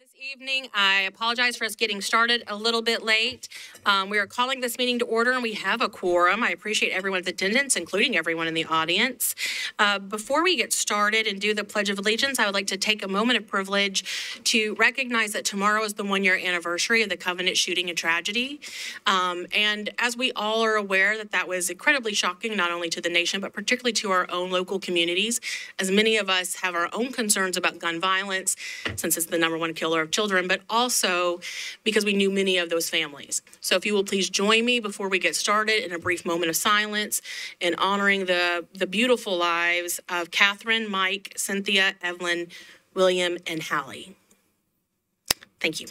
this evening. I apologize for us getting started a little bit late. Um, we are calling this meeting to order and we have a quorum. I appreciate everyone's attendance, including everyone in the audience. Uh, before we get started and do the Pledge of Allegiance, I would like to take a moment of privilege to recognize that tomorrow is the one year anniversary of the Covenant shooting and tragedy. Um, and as we all are aware, that that was incredibly shocking, not only to the nation, but particularly to our own local communities, as many of us have our own concerns about gun violence, since it's the number one killer of children, but also because we knew many of those families. So if you will please join me before we get started in a brief moment of silence in honoring the, the beautiful lives of Catherine, Mike, Cynthia, Evelyn, William, and Hallie. Thank you.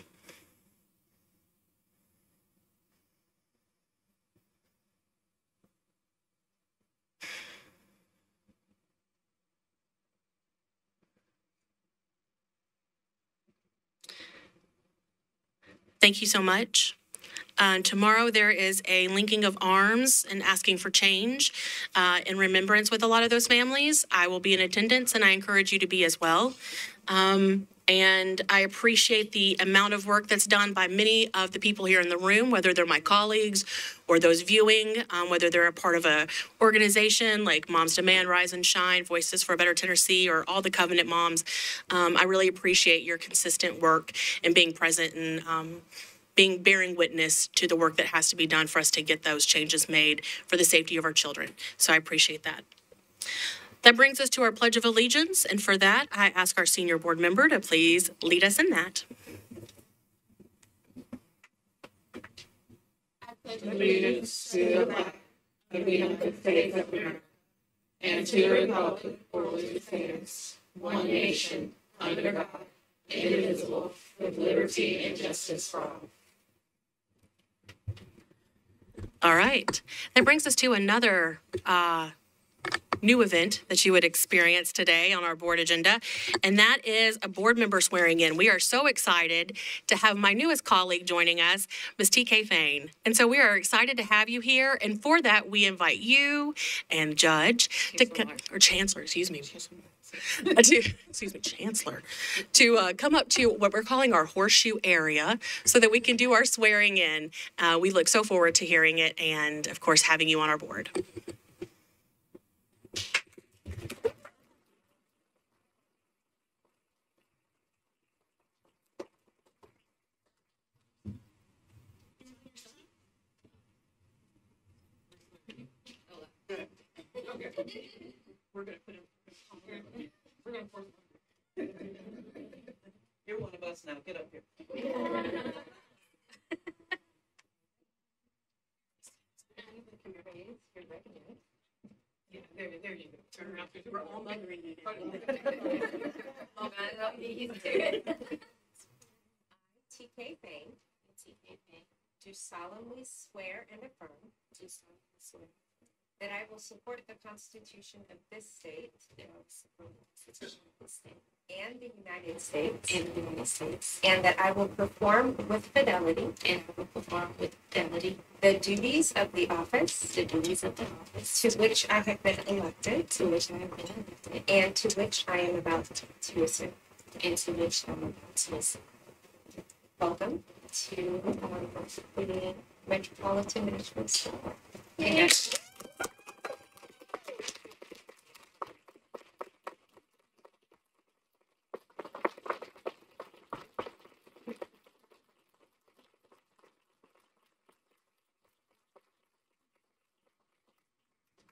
Thank you so much. Uh, tomorrow, there is a linking of arms and asking for change uh, in remembrance with a lot of those families. I will be in attendance, and I encourage you to be as well. Um, and I appreciate the amount of work that's done by many of the people here in the room, whether they're my colleagues or those viewing, um, whether they're a part of a organization like Moms Demand, Rise and Shine, Voices for a Better Tennessee, or all the Covenant Moms. Um, I really appreciate your consistent work and being present and um, being bearing witness to the work that has to be done for us to get those changes made for the safety of our children. So I appreciate that. That brings us to our Pledge of Allegiance, and for that, I ask our senior board member to please lead us in that. allegiance to the flag of the United States of America and to the republic for which it stands, one nation, under God, indivisible, with liberty and justice for all. All right. That brings us to another uh, new event that you would experience today on our board agenda, and that is a board member swearing in. We are so excited to have my newest colleague joining us, Ms. TK Fain. And so we are excited to have you here, and for that, we invite you and Judge to, or Chancellor, excuse me. uh, to, excuse me, Chancellor, to uh, come up to what we're calling our horseshoe area so that we can do our swearing in. Uh, we look so forward to hearing it and, of course, having you on our board. We're gonna put him. Him. You're one of us now, get up here. Yeah, there, there you go, turn around, we're all mothering you. TK Fain. TK Fain. Do solemnly swear and affirm. Do solemnly swear. That I will support the Constitution of this state. That I the Constitution of this state. And the United States. And the United States. And that I will perform with fidelity. And I will perform with fidelity. The duties of the office. The duties of the office. To which I have been elected. To which I have been elected. And to which I am about to assume. And to which I am about to assume. Welcome to um, the Metropolitan Municipal School. And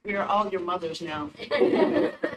We are all your mothers now.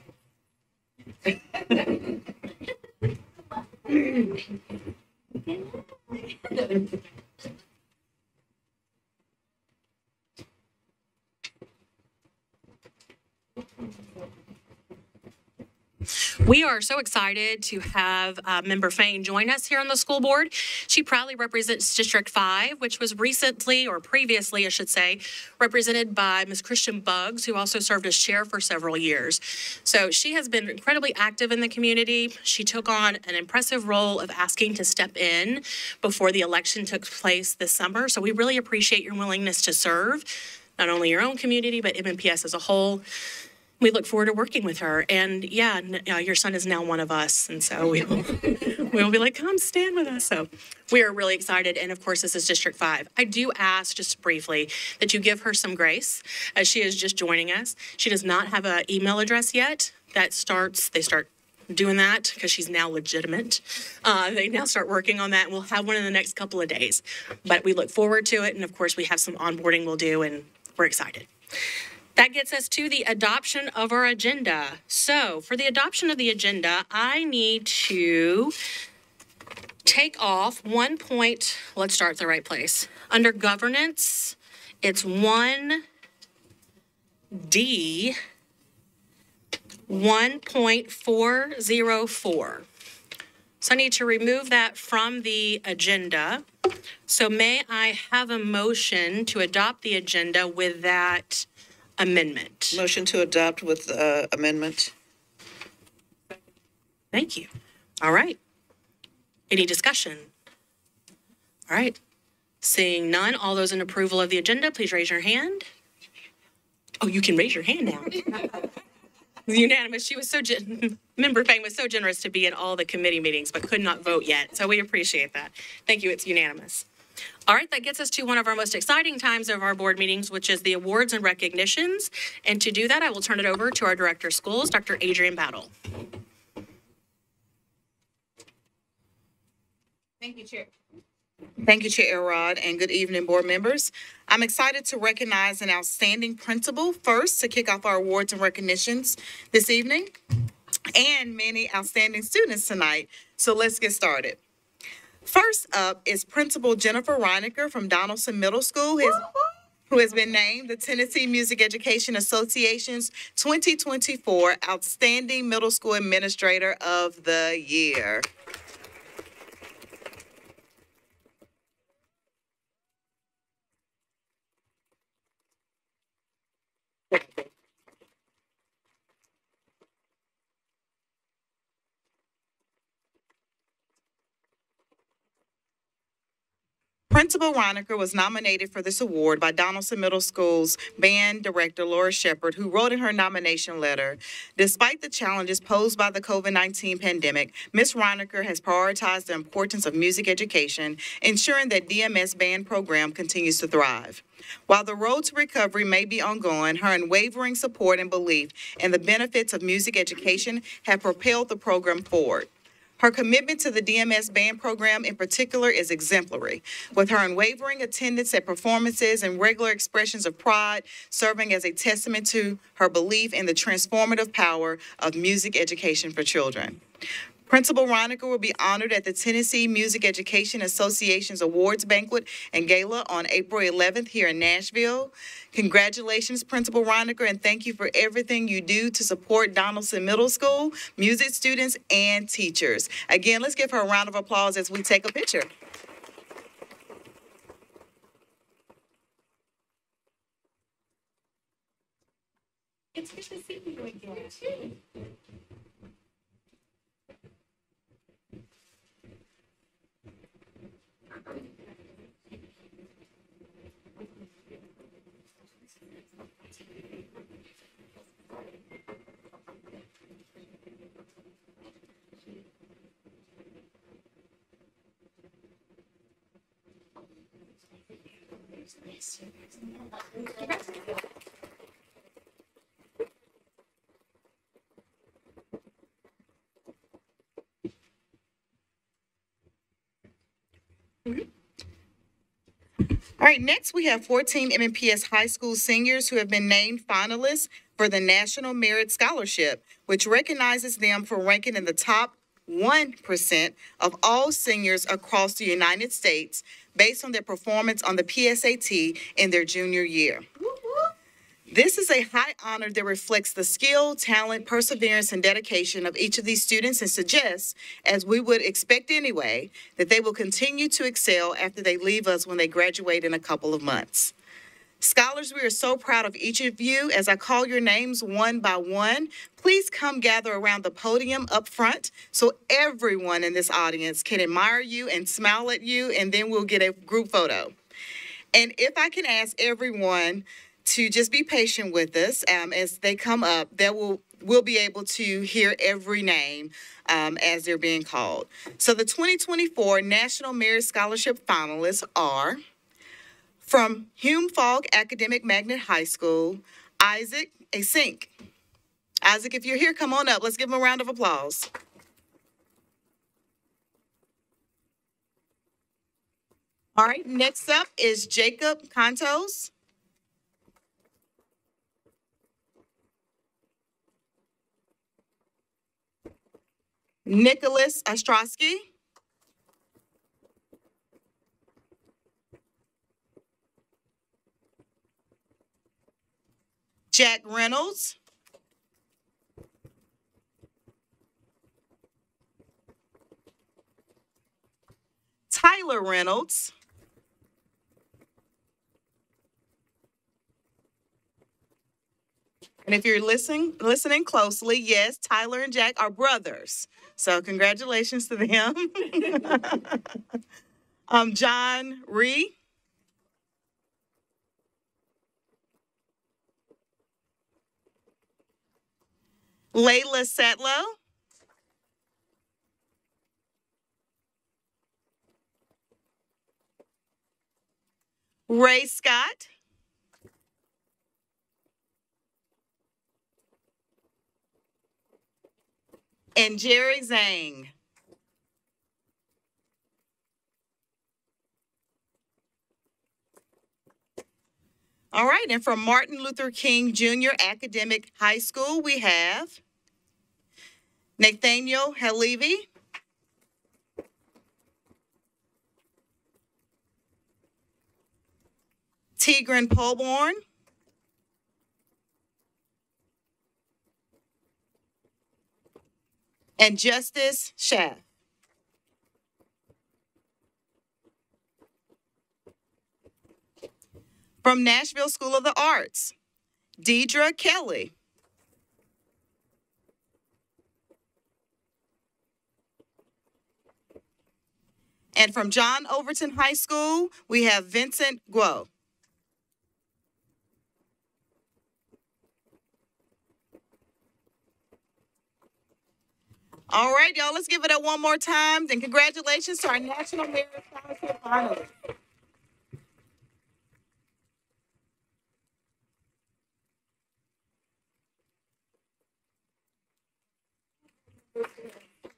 We are so excited to have uh, Member Fain join us here on the school board. She proudly represents District 5, which was recently, or previously, I should say, represented by Ms. Christiane Buggs, who also served as chair for several years. So she has been incredibly active in the community. She took on an impressive role of asking to step in before the election took place this summer. So we really appreciate your willingness to serve, not only your own community, but MNPS as a whole we look forward to working with her. And yeah, n- uh, your son is now one of us, and so we will we will be like, come stand with us. So we are really excited. And of course, this is District Five. I do ask just briefly that you give her some grace as she is just joining us. She does not have an email address yet. That starts. They start doing that because she's now legitimate. Uh, they now start working on that, and we'll have one in the next couple of days. But we look forward to it, and of course, we have some onboarding we'll do, and we're excited. That gets us to the adoption of our agenda. So, for the adoption of the agenda, I need to take off one point. Let's start at the right place. Under governance, it's 1D, 1.404. So I need to remove that from the agenda. So may I have a motion to adopt the agenda with that amendment? Motion to adopt with uh, amendment. Thank you. All right. Any discussion? All right. Seeing none, all those in approval of the agenda, please raise your hand. Oh, you can raise your hand now. Unanimous. She was so, gen- Member Fain was so generous to be at all the committee meetings, but could not vote yet. So we appreciate that. Thank you. It's unanimous. All right, that gets us to one of our most exciting times of our board meetings, which is the awards and recognitions. And to do that, I will turn it over to our Director of Schools, Dr. Adrienne Battle. Thank you, Chair. Thank you, Chair Elrod, and good evening, board members. I'm excited to recognize an outstanding principal first to kick off our awards and recognitions this evening, and many outstanding students tonight. So let's get started. First up is Principal Jennifer Reinecker from Donaldson Middle School, has- who has been named the Tennessee Music Education Association's 2024 Outstanding Middle School Administrator of the Year. Principal Roniker was nominated for this award by Donaldson Middle School's band director Laura Shepard, who wrote in her nomination letter, Despite the challenges posed by the COVID 19 pandemic, Ms. Roniker has prioritized the importance of music education, ensuring that DMS band program continues to thrive. While the road to recovery may be ongoing, her unwavering support and belief in the benefits of music education have propelled the program forward. Her commitment to the DMS band program in particular is exemplary, with her unwavering attendance at performances and regular expressions of pride serving as a testament to her belief in the transformative power of music education for children. Principal Roniker will be honored at the Tennessee Music Education Association's Awards Banquet and Gala on April 11th here in Nashville. Congratulations, Principal Roniker, and thank you for everything you do to support Donaldson Middle School, music students, and teachers. Again, let's give her a round of applause as we take a picture. It's good to see you again. All right, next we have 14 MNPS high school seniors who have been named finalists for the National Merit Scholarship, which recognizes them for ranking in the top 1% of all seniors across the United States based on their performance on the PSAT in their junior year. This is a high honor that reflects the skill, talent, perseverance, and dedication of each of these students and suggests, as we would expect anyway, that they will continue to excel after they leave us when they graduate in a couple of months. Scholars, we are so proud of each of you. As I call your names one by one, please come gather around the podium up front so everyone in this audience can admire you and smile at you, and then we'll get a group photo. And if I can ask everyone to just be patient with us um, as they come up, that will we'll be able to hear every name um, as they're being called. So the 2024 National Merit Scholarship finalists are from Hume-Fogg Academic Magnet High School, Isaac Asink. Isaac, if you're here, come on up. Let's give him a round of applause. All right, next up is Jacob Contos. Nicholas Ostrowski. Jack Reynolds. Tyler Reynolds. And if you're listening listening closely, yes, Tyler and Jack are brothers. So congratulations to them. um, John Ree. Layla Setlow. Ray Scott. And Jerry Zhang. All right, and from Martin Luther King Jr. Academic High School, we have Nathaniel Halevi. Tigran Polborn. And Justice Schaff. From Nashville School of the Arts, Deidre Kelly. And from John Overton High School, we have Vincent Guo. All right, y'all, let's give it up one more time. Then congratulations to our National Merit Scholarship finalists.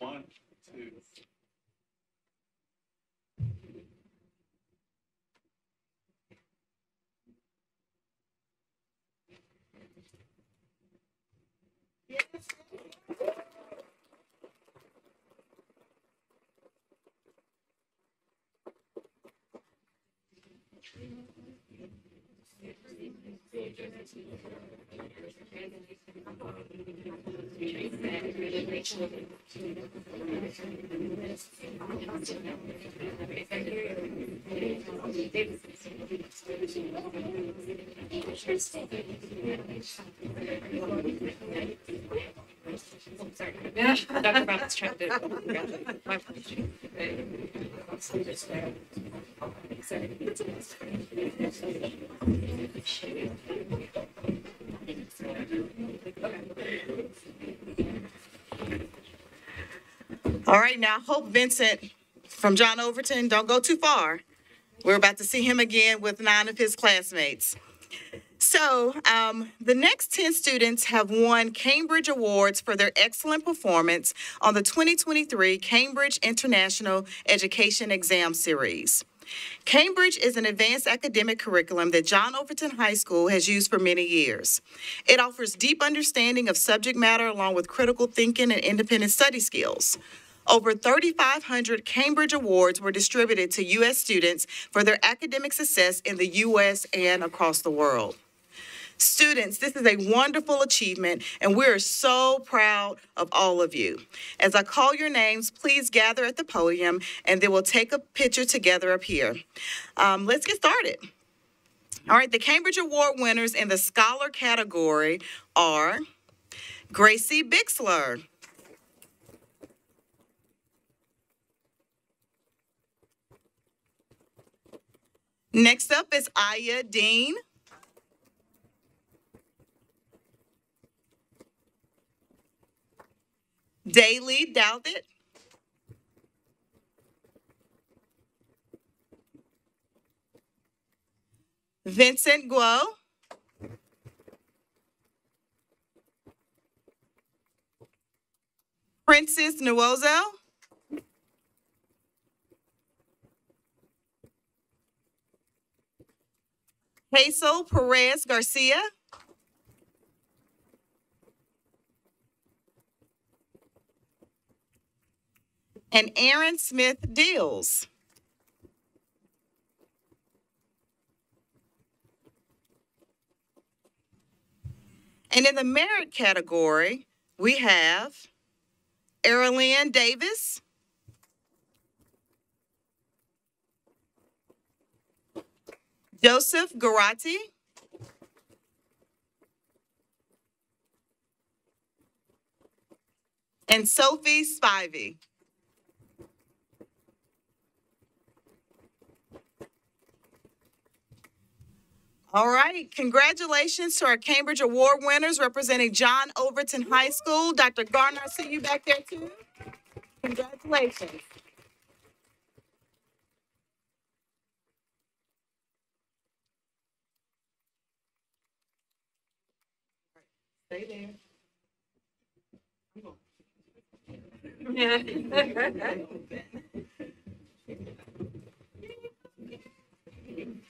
One, two. Yeah, Dr. Brown's trying to. My apologies. All right, now Hope Vincent from John Overton, don't go too far. We're about to see him again with nine of his classmates. So, um, the next 10 students have won Cambridge Awards for their excellent performance on the 2023 Cambridge International Education Exam Series. Cambridge is an advanced academic curriculum that John Overton High School has used for many years. It offers deep understanding of subject matter along with critical thinking and independent study skills. Over 3,500 Cambridge Awards were distributed to U.S. students for their academic success in the U.S. and across the world. Students, this is a wonderful achievement, and we're so proud of all of you. As I call your names, please gather at the podium, and then we'll take a picture together up here. Um, let's get started. All right, the Cambridge Award winners in the Scholar category are Gracie Bixler. Next up is Aya Dean. Daily Dowdit. Vincent Guo. Princess Nuozo. Hazel Perez Garcia. And Aaron Smith Deals. And in the merit category, we have Erilyn Davis, Joseph Garati, and Sophie Spivey. All right, congratulations to our Cambridge Award winners representing John Overton High School. Dr. Garner, I see you back there too. Congratulations. Stay there.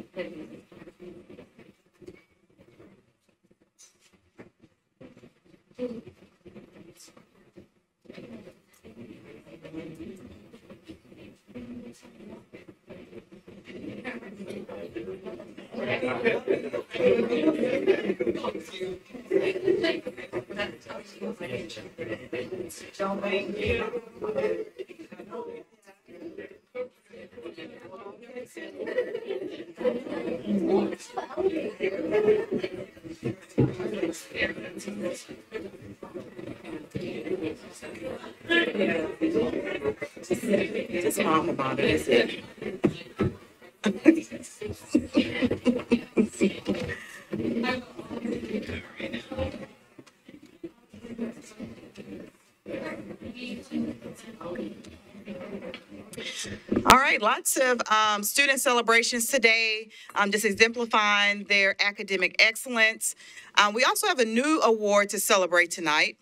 Don't make you. That's it. All right, lots of um, student celebrations today, um, just exemplifying their academic excellence. Um, we also have a new award to celebrate tonight.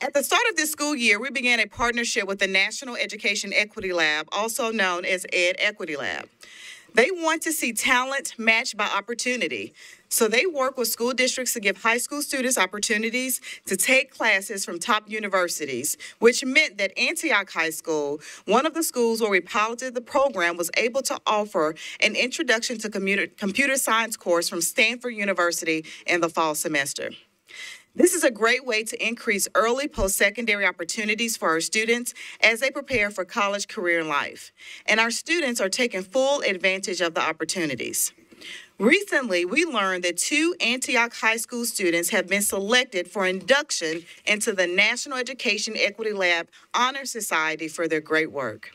At the start of this school year, we began a partnership with the National Education Equity Lab, also known as Ed Equity Lab. They want to see talent matched by opportunity. So they work with school districts to give high school students opportunities to take classes from top universities, which meant that Antioch High School, one of the schools where we piloted the program, was able to offer an introduction to computer, science course from Stanford University in the fall semester. This is a great way to increase early post-secondary opportunities for our students as they prepare for college, career, and life. And our students are taking full advantage of the opportunities. Recently, we learned that two Antioch High School students have been selected for induction into the National Education Equity Lab Honor Society for their great work.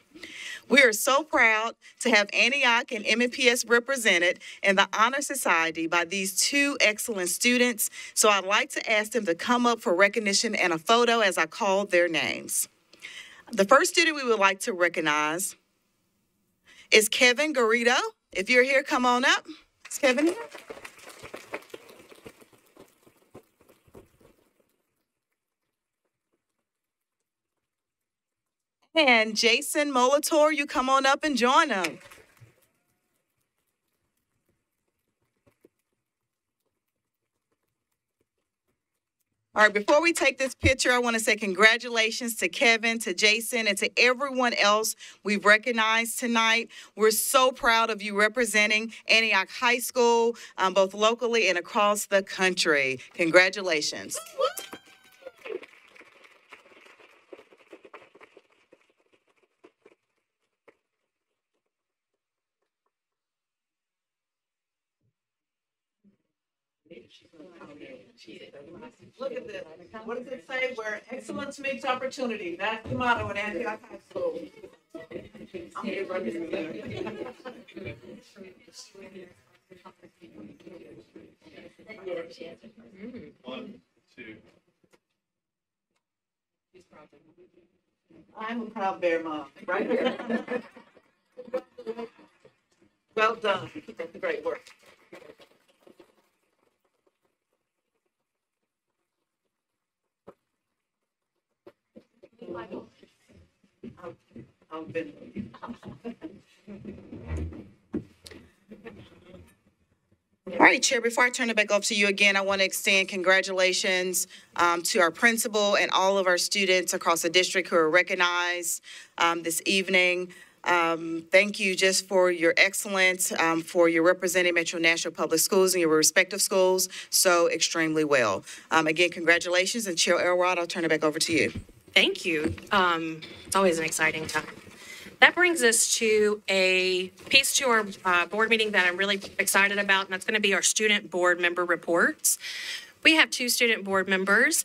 We are so proud to have Antioch and MNPS represented in the Honor Society by these two excellent students. So I'd like to ask them to come up for recognition and a photo as I call their names. The first student we would like to recognize is Kevin Garrido. If you're here, come on up. Is Kevin here? And Jason Molitor, you come on up and join them. All right, before we take this picture, I want to say congratulations to Kevin, to Jason, and to everyone else we've recognized tonight. We're so proud of you representing Antioch High School, um, both locally and across the country. Congratulations. Look at this. What does it say? Where excellence meets opportunity. That's the motto at Antioch High School. I'm here representing. One, two. I'm a proud bear mom, right here. Well done. Keep up the great work. All right, Chair, before I turn it back over to you again, I want to extend congratulations um, to our principal and all of our students across the district who are recognized um, this evening. Um, Thank you just for your excellence, um, for your representing Metro Nashville Public Schools and your respective schools so extremely well. Um, Again, congratulations, and Chair Elrod, I'll turn it back over to you. Thank you. Um, it's always an exciting time. That brings us to a piece to our uh, board meeting that I'm really excited about, and that's going to be our student board member reports. We have two student board members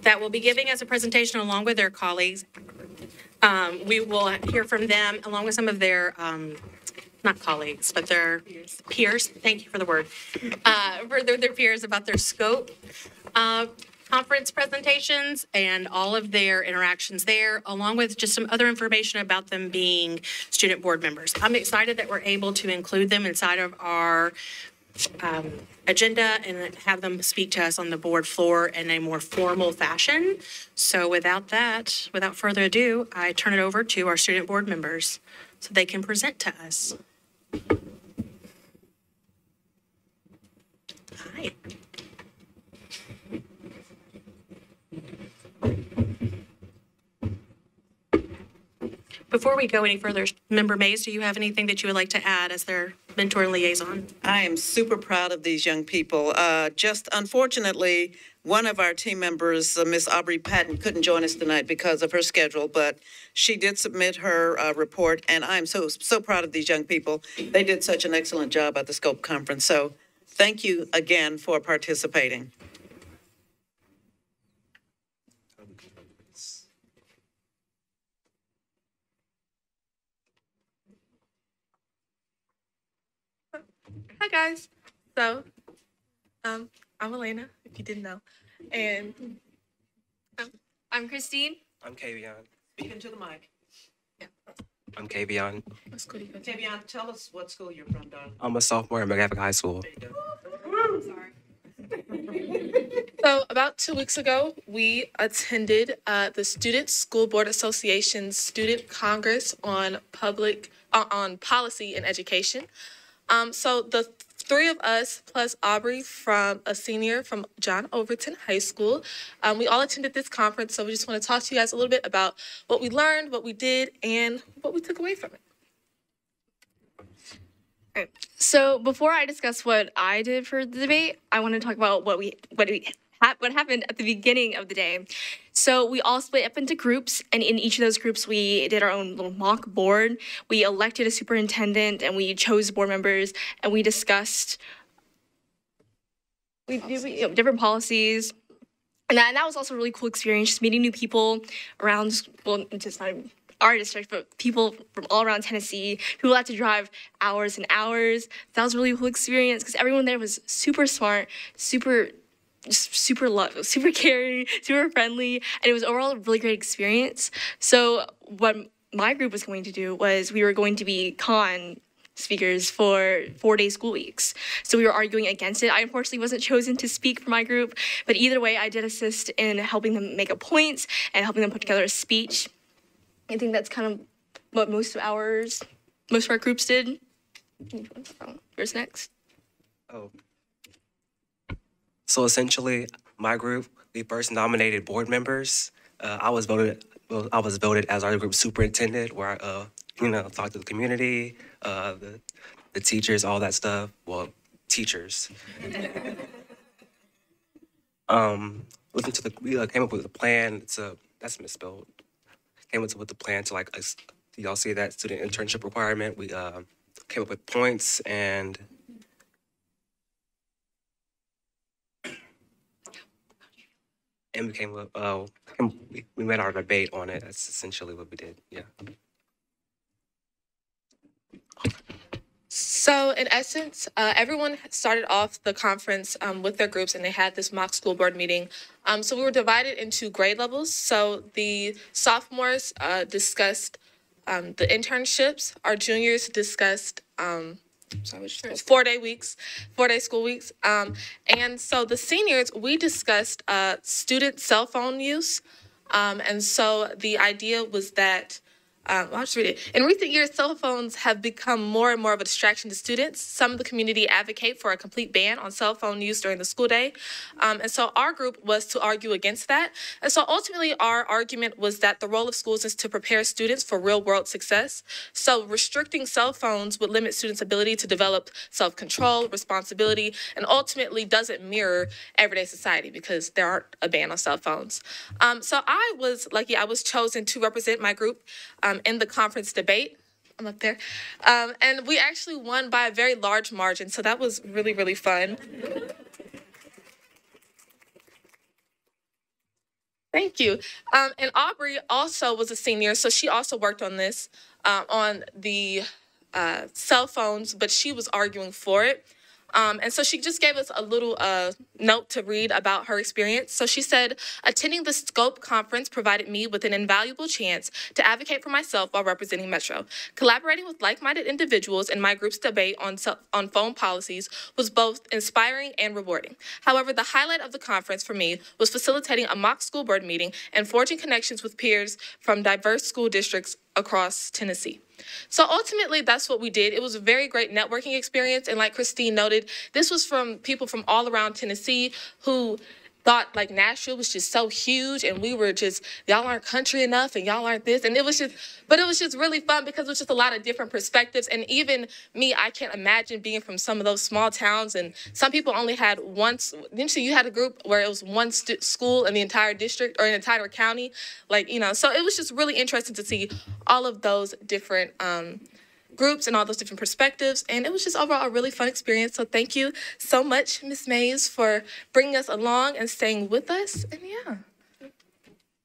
that will be giving us a presentation along with their colleagues. Um, we will hear from them along with some of their, um, not colleagues, but their peers. Thank you for the word. Uh, for their, their peers about their scope uh, conference presentations and all of their interactions there, along with just some other information about them being student board members. I'm excited that we're able to include them inside of our um, agenda and have them speak to us on the board floor in a more formal fashion. So without that, without further ado, I turn it over to our student board members so they can present to us. Hi. Before we go any further, Member Mays, do you have anything that you would like to add as their mentor and liaison? I am super proud of these young people. Uh, just unfortunately, one of our team members, uh, Miss Aubrey Patton, couldn't join us tonight because of her schedule, but she did submit her uh, report, and I'm so, so proud of these young people. They did such an excellent job at the SCOPE conference, so thank you again for participating. Hi guys. So, um, I'm Elena, if you didn't know, and um, I'm Christine. I'm Kavion. Speak into the mic. Yeah. I'm Kavion. What school do you go to? Tavion, tell us what school you're from, darling. I'm a sophomore at McGavock High School. There you go. So about two weeks ago, we attended uh, the Student School Board Association's Student Congress on public uh, on policy and education. Um, so the three of us plus Aubrey from a senior from John Overton High School, um, we all attended this conference. So we just want to talk to you guys a little bit about what we learned, what we did, and what we took away from it. So before I discuss what I did for the debate, I want to talk about what we what we hap- what happened at the beginning of the day. So we all split up into groups, and in each of those groups, we did our own little mock board. We elected a superintendent, and we chose board members, and we discussed we, we you know, different policies. And that, and that was also a really cool experience, just meeting new people around, well, just not our district, but people from all around Tennessee. People had to drive hours and hours. That was a really cool experience because everyone there was super smart, super, super love, super caring, super friendly, and it was overall a really great experience. So what my group was going to do was we were going to be con speakers for four day school weeks. So we were arguing against it. I unfortunately wasn't chosen to speak for my group, but either way, I did assist in helping them make points and helping them put together a speech. I think that's kind of what most of ours, most of our groups did. Where's next? Oh. So essentially, my group, we first nominated board members. Uh, I was voted, well, I was voted as our group superintendent, where I, uh, you know, talked to the community, uh, the, the teachers, all that stuff. Well, teachers. um, listen to the, we uh, came up with a plan It's a that's misspelled. Came up with a plan to like, y'all see that student internship requirement? We, uh, came up with points and and we came up, uh, we- we made our debate on it. That's essentially what we did. Yeah. So, in essence, uh, everyone started off the conference um, with their groups and they had this mock school board meeting. Um, so, we were divided into grade levels. So, the sophomores uh, discussed um, the internships, our juniors discussed. Sorry, which was four day weeks, four day school weeks. Um, and so the seniors, we discussed uh, student cell phone use. Um, and so the idea was that um, I'll just read it. In recent years, cell phones have become more and more of a distraction to students. Some of the community advocate for a complete ban on cell phone use during the school day. Um, and so our group was to argue against that. And so ultimately, our argument was that the role of schools is to prepare students for real world success. So restricting cell phones would limit students' ability to develop self control, responsibility, and ultimately doesn't mirror everyday society because there aren't a ban on cell phones. Um, so I was lucky, I was chosen to represent my group um, in the conference debate. I'm up there. Um, and we actually won by a very large margin. So that was really, really fun. Thank you. Um, and Aubrey also was a senior, so she also worked on this, uh, on the uh, cell phones, but she was arguing for it. Um, and so she just gave us a little uh, note to read about her experience. So she said, attending the SCOPE conference provided me with an invaluable chance to advocate for myself while representing Metro. Collaborating with like-minded individuals in my group's debate on, on phone policies was both inspiring and rewarding. However, the highlight of the conference for me was facilitating a mock school board meeting and forging connections with peers from diverse school districts across Tennessee. So ultimately, that's what we did. It was a very great networking experience. And like Christine noted, this was from people from all around Tennessee who thought like Nashville was just so huge and we were just, y'all aren't country enough and y'all aren't this. And it was just, but it was just really fun because it was just a lot of different perspectives. And even me, I can't imagine being from some of those small towns. And some people only had once, didn't you, you had a group where it was one stu- school in the entire district or in the entire county? Like, you know, so it was just really interesting to see all of those different, um, groups and all those different perspectives. And it was just overall a really fun experience. So thank you so much, Miss Mays, for bringing us along and staying with us. And yeah.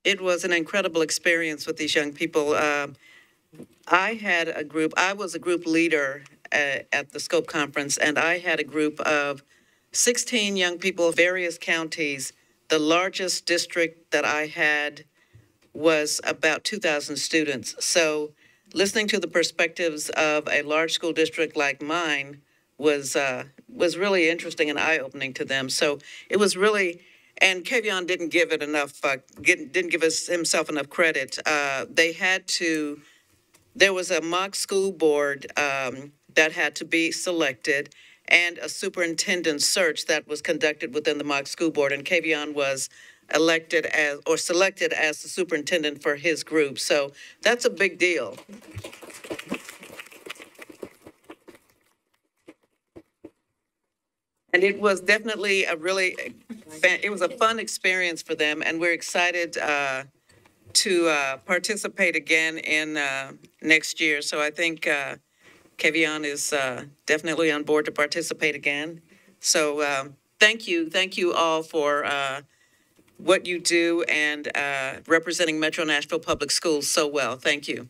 It was an incredible experience with these young people. Um, I had a group, I was a group leader uh, at the SCOPE conference, and I had a group of 16 young people, various counties. The largest district that I had was about 2,000 students. So listening to the perspectives of a large school district like mine was, uh, was really interesting and eye-opening to them. So it was really, and Kevion didn't give it enough, uh, get- didn't give us, himself enough credit. Uh, They had to, there was a mock school board um, that had to be selected and a superintendent search that was conducted within the mock school board. And Kevion was elected as, or selected as the superintendent for his group. So that's a big deal. And it was definitely a really it was a fun experience for them, and we're excited uh, to uh, participate again in uh, next year. So I think uh, Kevion is uh, definitely on board to participate again. So um, thank you, thank you all for uh, what you do and uh, representing Metro Nashville Public Schools so well. Thank you.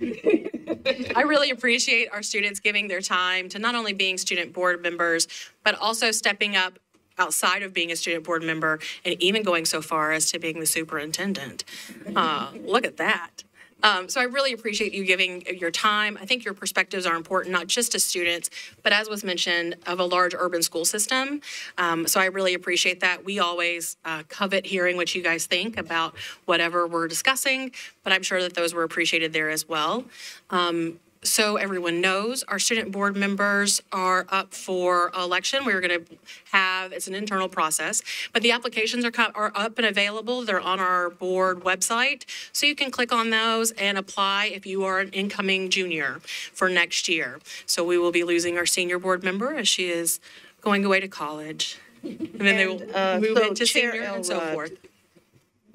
I really appreciate our students giving their time to not only being student board members, but also stepping up outside of being a student board member and even going so far as to being the superintendent. Uh, look at that. Um, so I really appreciate you giving your time. I think your perspectives are important, not just to students, but as was mentioned, of a large urban school system. Um, so I really appreciate that. We always uh, covet hearing what you guys think about whatever we're discussing, but I'm sure that those were appreciated there as well. Um, so everyone knows, our student board members are up for election. We're going to have, it's an internal process, but the applications are, are up and available. They're on our board website. So you can click on those and apply if you are an incoming junior for next year. So we will be losing our senior board member as she is going away to college. And then they will uh, move so into Chair senior and so forth.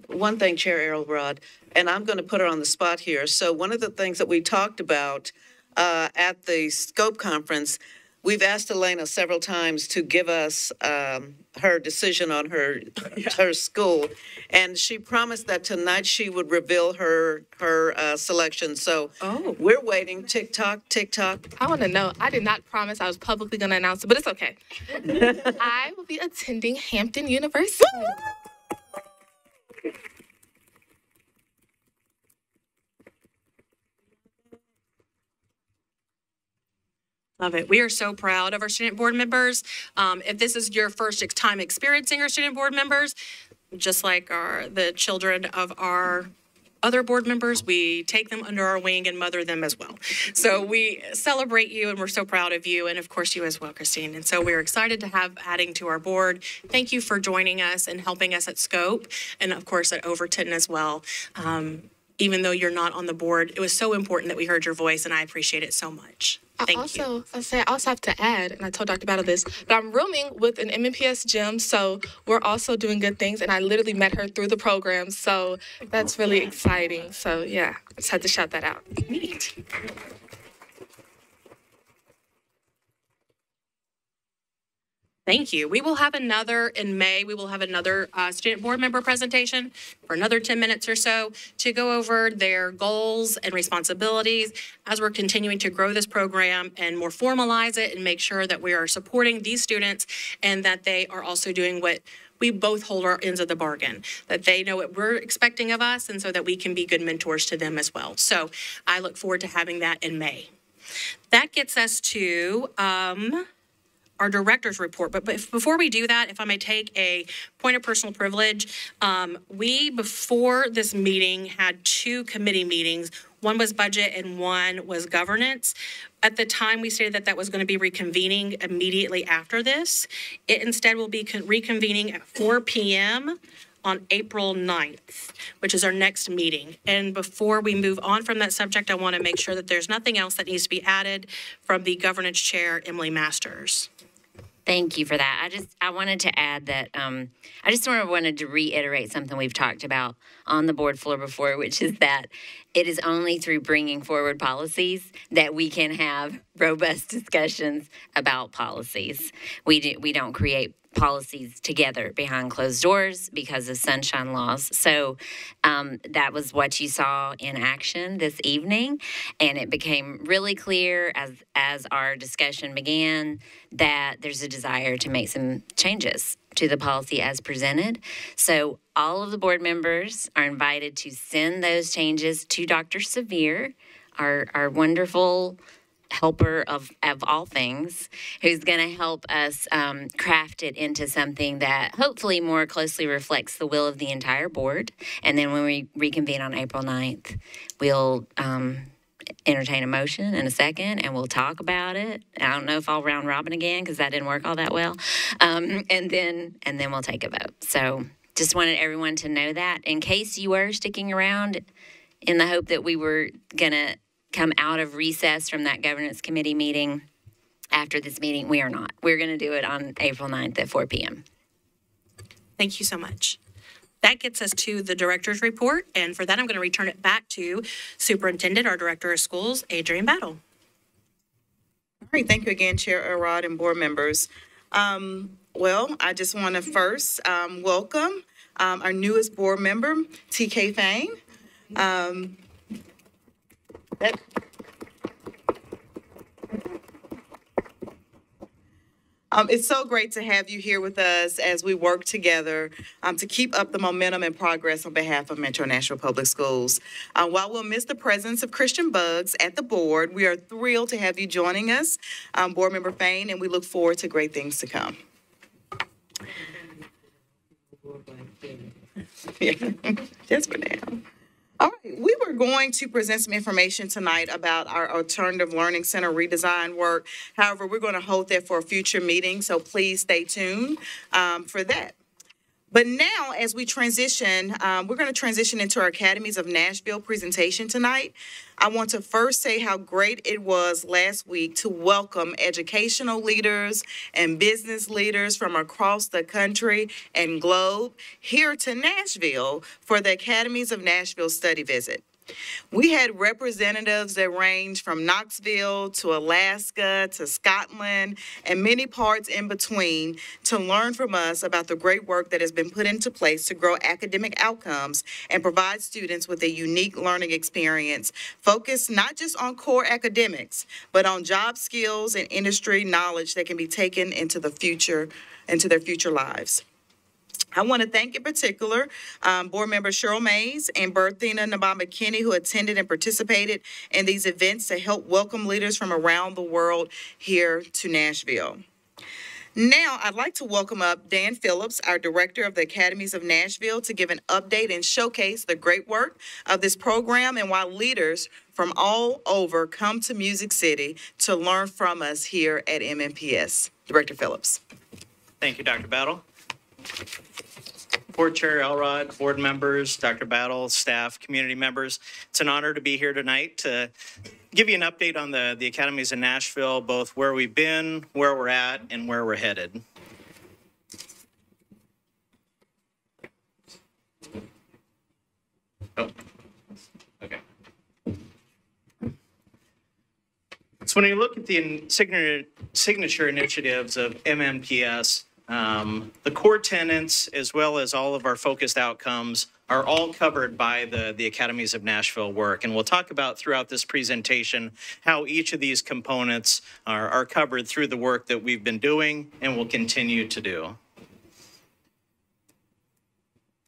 one thing, Chair Elrod, and I'm going to put her on the spot here. So one of the things that we talked about uh, at the scope conference, we've asked Elena several times to give us um, her decision on her her school, and she promised that tonight she would reveal her her uh, selection. So Oh. we're waiting. Tick tock, tick tock. I want to know. I did not promise I was publicly going to announce it, but it's okay. I will be attending Hampton University. Love it. We are so proud of our student board members. Um, if this is your first time experiencing our student board members, just like our, the children of our other board members, we take them under our wing and mother them as well. So we celebrate you and we're so proud of you and of course you as well, Christine. And so we're excited to have adding to our board. Thank you for joining us and helping us at Scope and of course at Overton as well. Um, even though you're not on the board, it was so important that we heard your voice and I appreciate it so much. I Thank you. also, I say, I also have to add, and I told Dr. Battle this, but I'm rooming with an MNPS gym, so we're also doing good things. And I literally met her through the program, so that's really exciting. So yeah, just had to shout that out. Neat. Thank you. We will have another in May. We will have another uh, student board member presentation for another 10 minutes or so to go over their goals and responsibilities as we're continuing to grow this program and more formalize it and make sure that we are supporting these students and that they are also doing what we both hold our ends of the bargain, that they know what we're expecting of us and so that we can be good mentors to them as well. So I look forward to having that in May. That gets us to um, our director's report. But, but if- before we do that, if I may take a point of personal privilege, um, we, before this meeting, had two committee meetings. One was budget and one was governance. At the time, we stated that that was going to be reconvening immediately after this. It instead will be con- reconvening at 4 PM on April 9th, which is our next meeting. And before we move on from that subject, I want to make sure that there's nothing else that needs to be added from the governance chair, Emily Masters. Thank you for that. I just I wanted to add that um, I just sort of wanted to reiterate something we've talked about on the board floor before, which is that it is only through bringing forward policies that we can have robust discussions about policies. We do, we don't create policies together behind closed doors because of sunshine laws. So um, that was what you saw in action this evening, and it became really clear as as our discussion began that there's a desire to make some changes to the policy as presented. So all of the board members are invited to send those changes to Dr. Severe, our our wonderful helper of, of all things who's going to help us um, craft it into something that hopefully more closely reflects the will of the entire board. And then when we reconvene on april 9th we'll um, entertain a motion in a second and we'll talk about it. I don't know if i'll round robin again because that didn't work all that well. Um, and then and then we'll take a vote. So just wanted everyone to know that in case you were sticking around in the hope that we were going to come out of recess from that governance committee meeting after this meeting. We are not. We're going to do it on April 9th at 4 p.m. Thank you so much. That gets us to the director's report, and for that, I'm going to return it back to Superintendent, our Director of Schools, Adrienne Battle. All right, thank you again, Chair Elrod and board members. Um, well, I just want to first, um, welcome, um, our newest board member, TK Fain. Um, it's so great to have you here with us as we work together um, to keep up the momentum and progress on behalf of Metro Nashville Public Schools. Uh, while we'll miss the presence of Christiane Buggs at the board, we are thrilled to have you joining us, um, Board Member Fain, and we look forward to great things to come. Yeah, Just for now. All right, we were going to present some information tonight about our Alternative Learning Center redesign work. However, we're going to hold that for a future meeting, so please stay tuned um, for that. But now, as we transition, um, we're going to transition into our Academies of Nashville presentation tonight. I want to first say how great it was last week to welcome educational leaders and business leaders from across the country and globe here to Nashville for the Academies of Nashville study visit. We had representatives that ranged from Knoxville to Alaska to Scotland and many parts in between to learn from us about the great work that has been put into place to grow academic outcomes and provide students with a unique learning experience focused not just on core academics, but on job skills and industry knowledge that can be taken into the future, into their future lives. I want to thank in particular um, Board Member Cheryl Mayes and Berthena Nabaa-McKinney who attended and participated in these events to help welcome leaders from around the world here to Nashville. Now, I'd like to welcome up Dan Phillips, our Director of the Academies of Nashville, to give an update and showcase the great work of this program and why leaders from all over come to Music City to learn from us here at MNPS. Director Phillips. Thank you, Dr. Battle. Board Chair Elrod, board members, Dr. Battle, staff, community members. It's an honor to be here tonight to give you an update on the, the academies in Nashville, both where we've been, where we're at, and where we're headed. Oh, okay. So when you look at the signature, signature initiatives of MNPS, um, the core tenants, as well as all of our focused outcomes, are all covered by the, the Academies of Nashville work. And we'll talk about throughout this presentation how each of these components are, are covered through the work that we've been doing and will continue to do.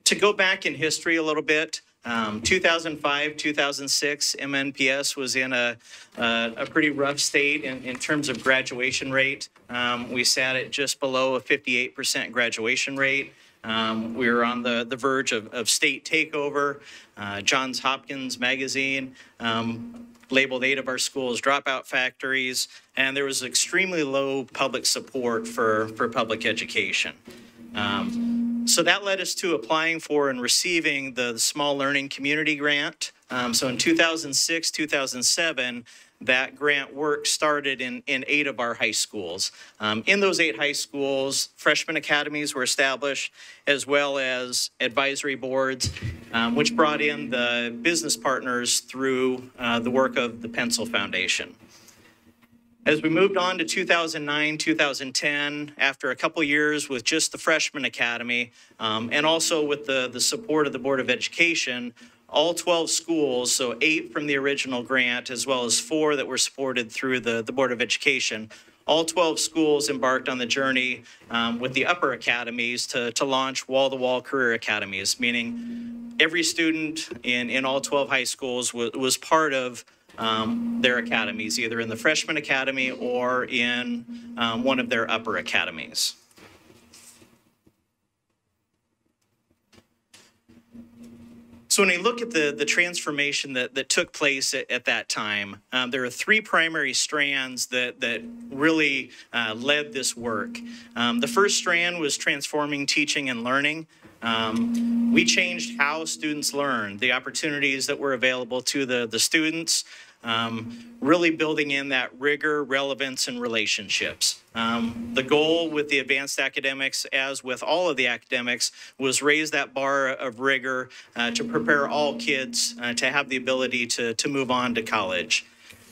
To go back in history a little bit, um, 2005, 2006, MNPS was in a, uh, a pretty rough state in, in terms of graduation rate. Um, we sat at just below a 58% graduation rate. Um, we were on the, the verge of, of state takeover. Uh, Johns Hopkins Magazine um, labeled eight of our schools dropout factories, and there was extremely low public support for, for public education. Um, so that led us to applying for and receiving the Small Learning Community Grant. Um, so in 2006, 2007, that grant work started in, in eight of our high schools. Um, in those eight high schools, freshman academies were established, as well as advisory boards, um, which brought in the business partners through uh, the work of the Pencil Foundation. As we moved on to 2009, 2010, after a couple years with just the freshman academy, um, and also with the, the support of the Board of Education, all 12 schools, so eight from the original grant, as well as four that were supported through the, the Board of Education, all 12 schools embarked on the journey um, with the upper academies to, to launch wall to wall career academies, meaning every student in, in all 12 high schools was, was part of um, their academies, either in the freshman academy or in um, one of their upper academies. So when we look at the, the transformation that, that took place at, at that time, um, there are three primary strands that, that really uh, led this work. Um, the first strand was transforming teaching and learning. Um, we changed how students learn, the opportunities that were available to the, the students, um, really building in that rigor, relevance, and relationships. Um, the goal with the advanced academics, as with all of the academics, was raise that bar of rigor uh, to prepare all kids uh, to have the ability to, to move on to college.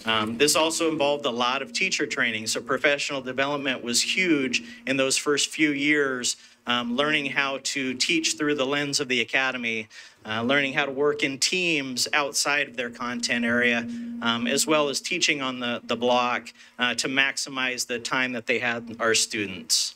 Um, this also involved a lot of teacher training, so professional development was huge in those first few years um, learning how to teach through the lens of the academy, uh, learning how to work in teams outside of their content area, um, as well as teaching on the, the block uh, to maximize the time that they had our students.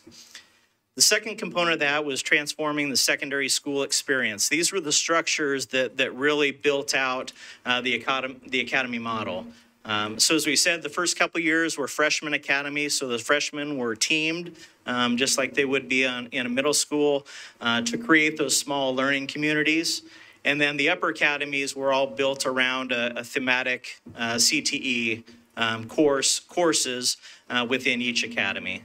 The second component of that was transforming the secondary school experience. These were the structures that, that really built out uh, the, academy, the academy model. Um, so as we said, the first couple years were freshman academy, so the freshmen were teamed, um, just like they would be on, in a middle school, uh, to create those small learning communities. And then the upper academies were all built around a, a thematic uh, CTE um, course courses uh, within each academy.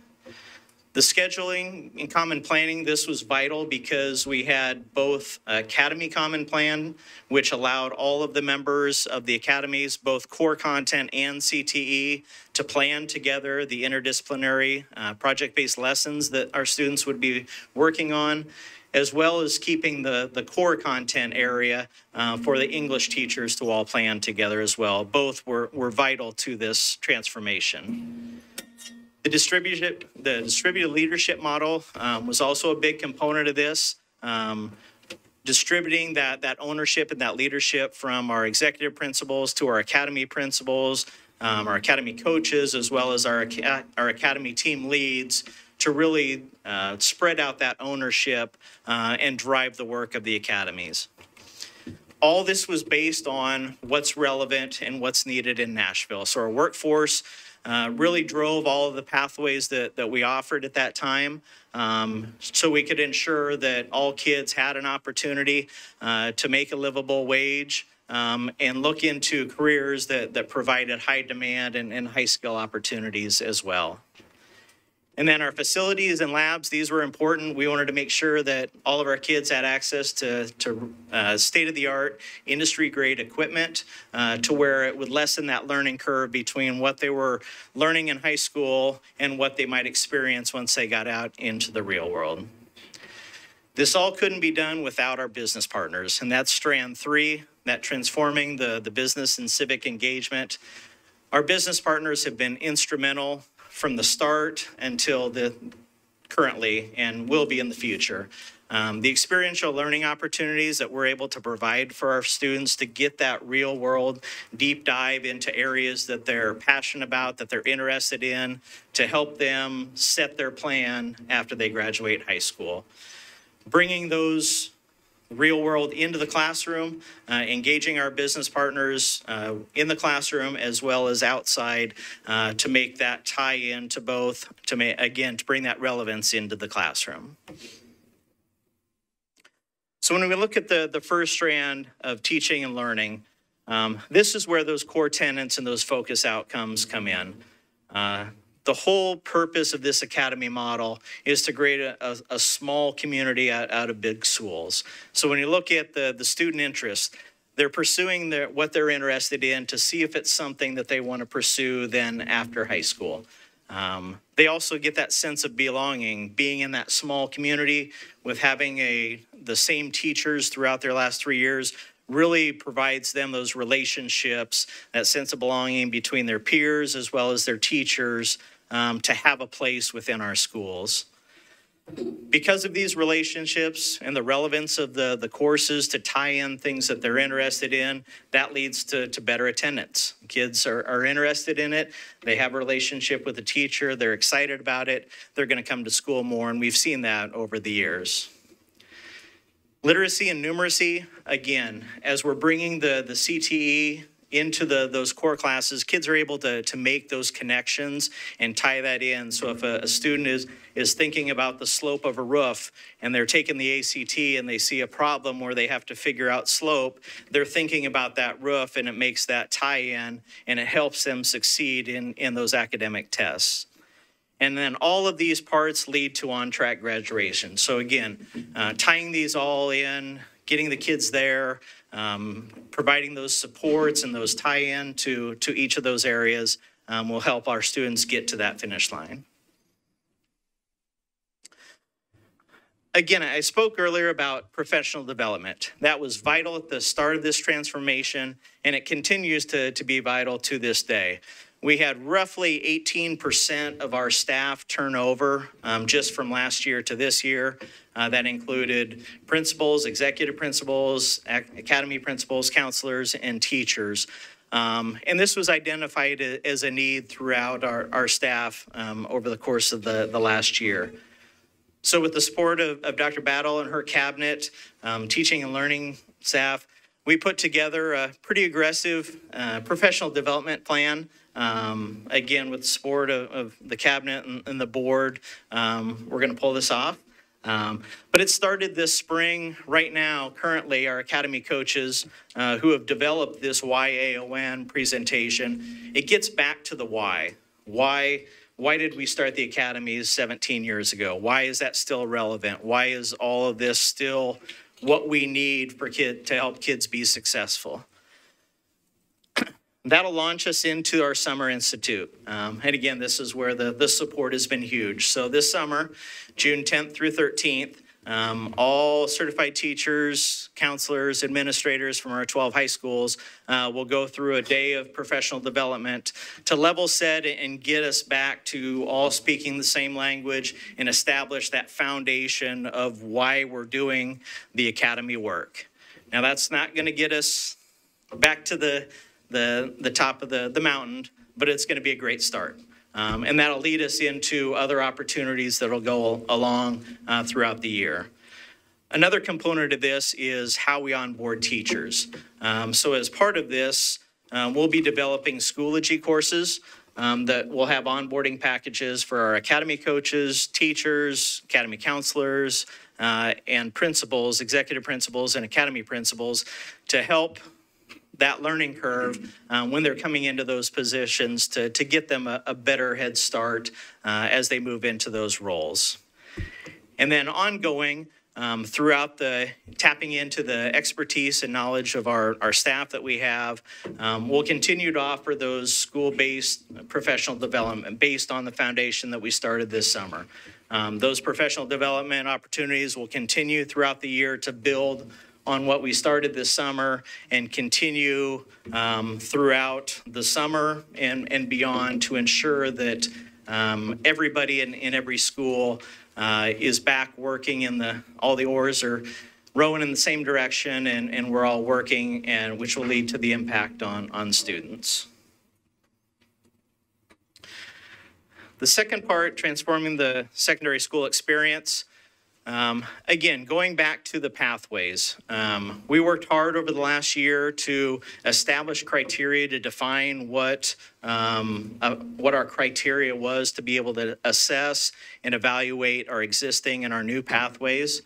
The scheduling and common planning, this was vital because we had both Academy Common Plan, which allowed all of the members of the academies, both core content and CTE, to plan together the interdisciplinary uh, project-based lessons that our students would be working on, as well as keeping the, the core content area uh, for the English teachers to all plan together as well. Both were, were vital to this transformation. The distributed, the distributed leadership model um, was also a big component of this. Um, distributing that, that ownership and that leadership from our executive principals to our academy principals, um, our academy coaches, as well as our, our academy team leads to really uh, spread out that ownership uh, and drive the work of the academies. All this was based on what's relevant and what's needed in Nashville. So our workforce uh, really drove all of the pathways that, that we offered at that time um, so we could ensure that all kids had an opportunity uh, to make a livable wage um, and look into careers that, that provided high demand and, and high skill opportunities as well. And then our facilities and labs, these were important. We wanted to make sure that all of our kids had access to, to uh, state-of-the-art, industry-grade equipment uh, to where it would lessen that learning curve between what they were learning in high school and what they might experience once they got out into the real world. This all couldn't be done without our business partners, and that's strand three, that transforming the, the business and civic engagement. Our business partners have been instrumental from the start until the currently and will be in the future. Um, the experiential learning opportunities that we're able to provide for our students to get that real world deep dive into areas that they're passionate about, that they're interested in, to help them set their plan after they graduate high school. Bringing those real world into the classroom, uh, engaging our business partners uh, in the classroom as well as outside uh, to make that tie in to both, to make, again, to bring that relevance into the classroom. So when we look at the, the first strand of teaching and learning, um, this is where those core tenets and those focus outcomes come in. The whole purpose of this academy model is to create a, a, a small community out, out, of big schools. So when you look at the, the student interest, they're pursuing their, what they're interested in to see if it's something that they want to pursue then after high school. Um, they also get that sense of belonging, being in that small community with having a the same teachers throughout their last three years really provides them those relationships, that sense of belonging between their peers as well as their teachers, um, to have a place within our schools. Because of these relationships and the relevance of the, the courses to tie in things that they're interested in, that leads to, to better attendance. Kids are, are interested in it, they have a relationship with the teacher, they're excited about it, they're going to come to school more, and we've seen that over the years. Literacy and numeracy, again, as we're bringing the, the CTE into the, those core classes, kids are able to, to make those connections and tie that in. So if a, a student is, is thinking about the slope of a roof and they're taking the ACT and they see a problem where they have to figure out slope, they're thinking about that roof and it makes that tie in and it helps them succeed in, in those academic tests. And then all of these parts lead to on-track graduation. So again, uh, tying these all in, getting the kids there, um, providing those supports and those tie-in to, to each of those areas um, will help our students get to that finish line. Again, I spoke earlier about professional development. That was vital at the start of this transformation, and it continues to, to be vital to this day. We had roughly 18% of our staff turnover um, just from last year to this year. Uh, that included principals, executive principals, ac- academy principals, counselors, and teachers. Um, and this was identified as a need throughout our, our staff um, over the course of the, the last year. So with the support of, of Dr. Battle and her cabinet, um, teaching and learning staff, we put together a pretty aggressive uh, professional development plan. Um, again, with the support of, of the cabinet and, and the board, um, we're going to pull this off. Um, but it started this spring. Right now, currently, our academy coaches uh, who have developed this YAON presentation, it gets back to the why. Why? Why did we start the academies 17 years ago? Why is that still relevant? Why is all of this still what we need for kid to help kids be successful? That'll launch us into our Summer Institute. Um, and again, this is where the, the support has been huge. So this summer, June 10th through 13th, um, all certified teachers, counselors, administrators from our 12 high schools uh, will go through a day of professional development to level set and get us back to all speaking the same language and establish that foundation of why we're doing the academy work. Now, that's not going to get us back to the the, the top of the, the mountain, but it's going to be a great start. Um, and that'll lead us into other opportunities that'll go along uh, throughout the year. Another component of this is how we onboard teachers. Um, so as part of this, um, we'll be developing Schoology courses um, that will have onboarding packages for our academy coaches, teachers, academy counselors, uh, and principals, executive principals, and academy principals to help that learning curve um, when they're coming into those positions to, to get them a, a better head start uh, as they move into those roles. And then ongoing, um, throughout the tapping into the expertise and knowledge of our, our staff that we have. Um, we'll continue to offer those school-based professional development based on the foundation that we started this summer. Um, those professional development opportunities will continue throughout the year to build on what we started this summer and continue um, throughout the summer and, and beyond to ensure that um, everybody in, in every school uh, is back working in the, all the oars are rowing in the same direction and, and we're all working and which will lead to the impact on, on students. The second part, transforming the secondary school experience. Um, again, going back to the pathways, um, we worked hard over the last year to establish criteria to define what um, uh, what our criteria was to be able to assess and evaluate our existing and our new pathways.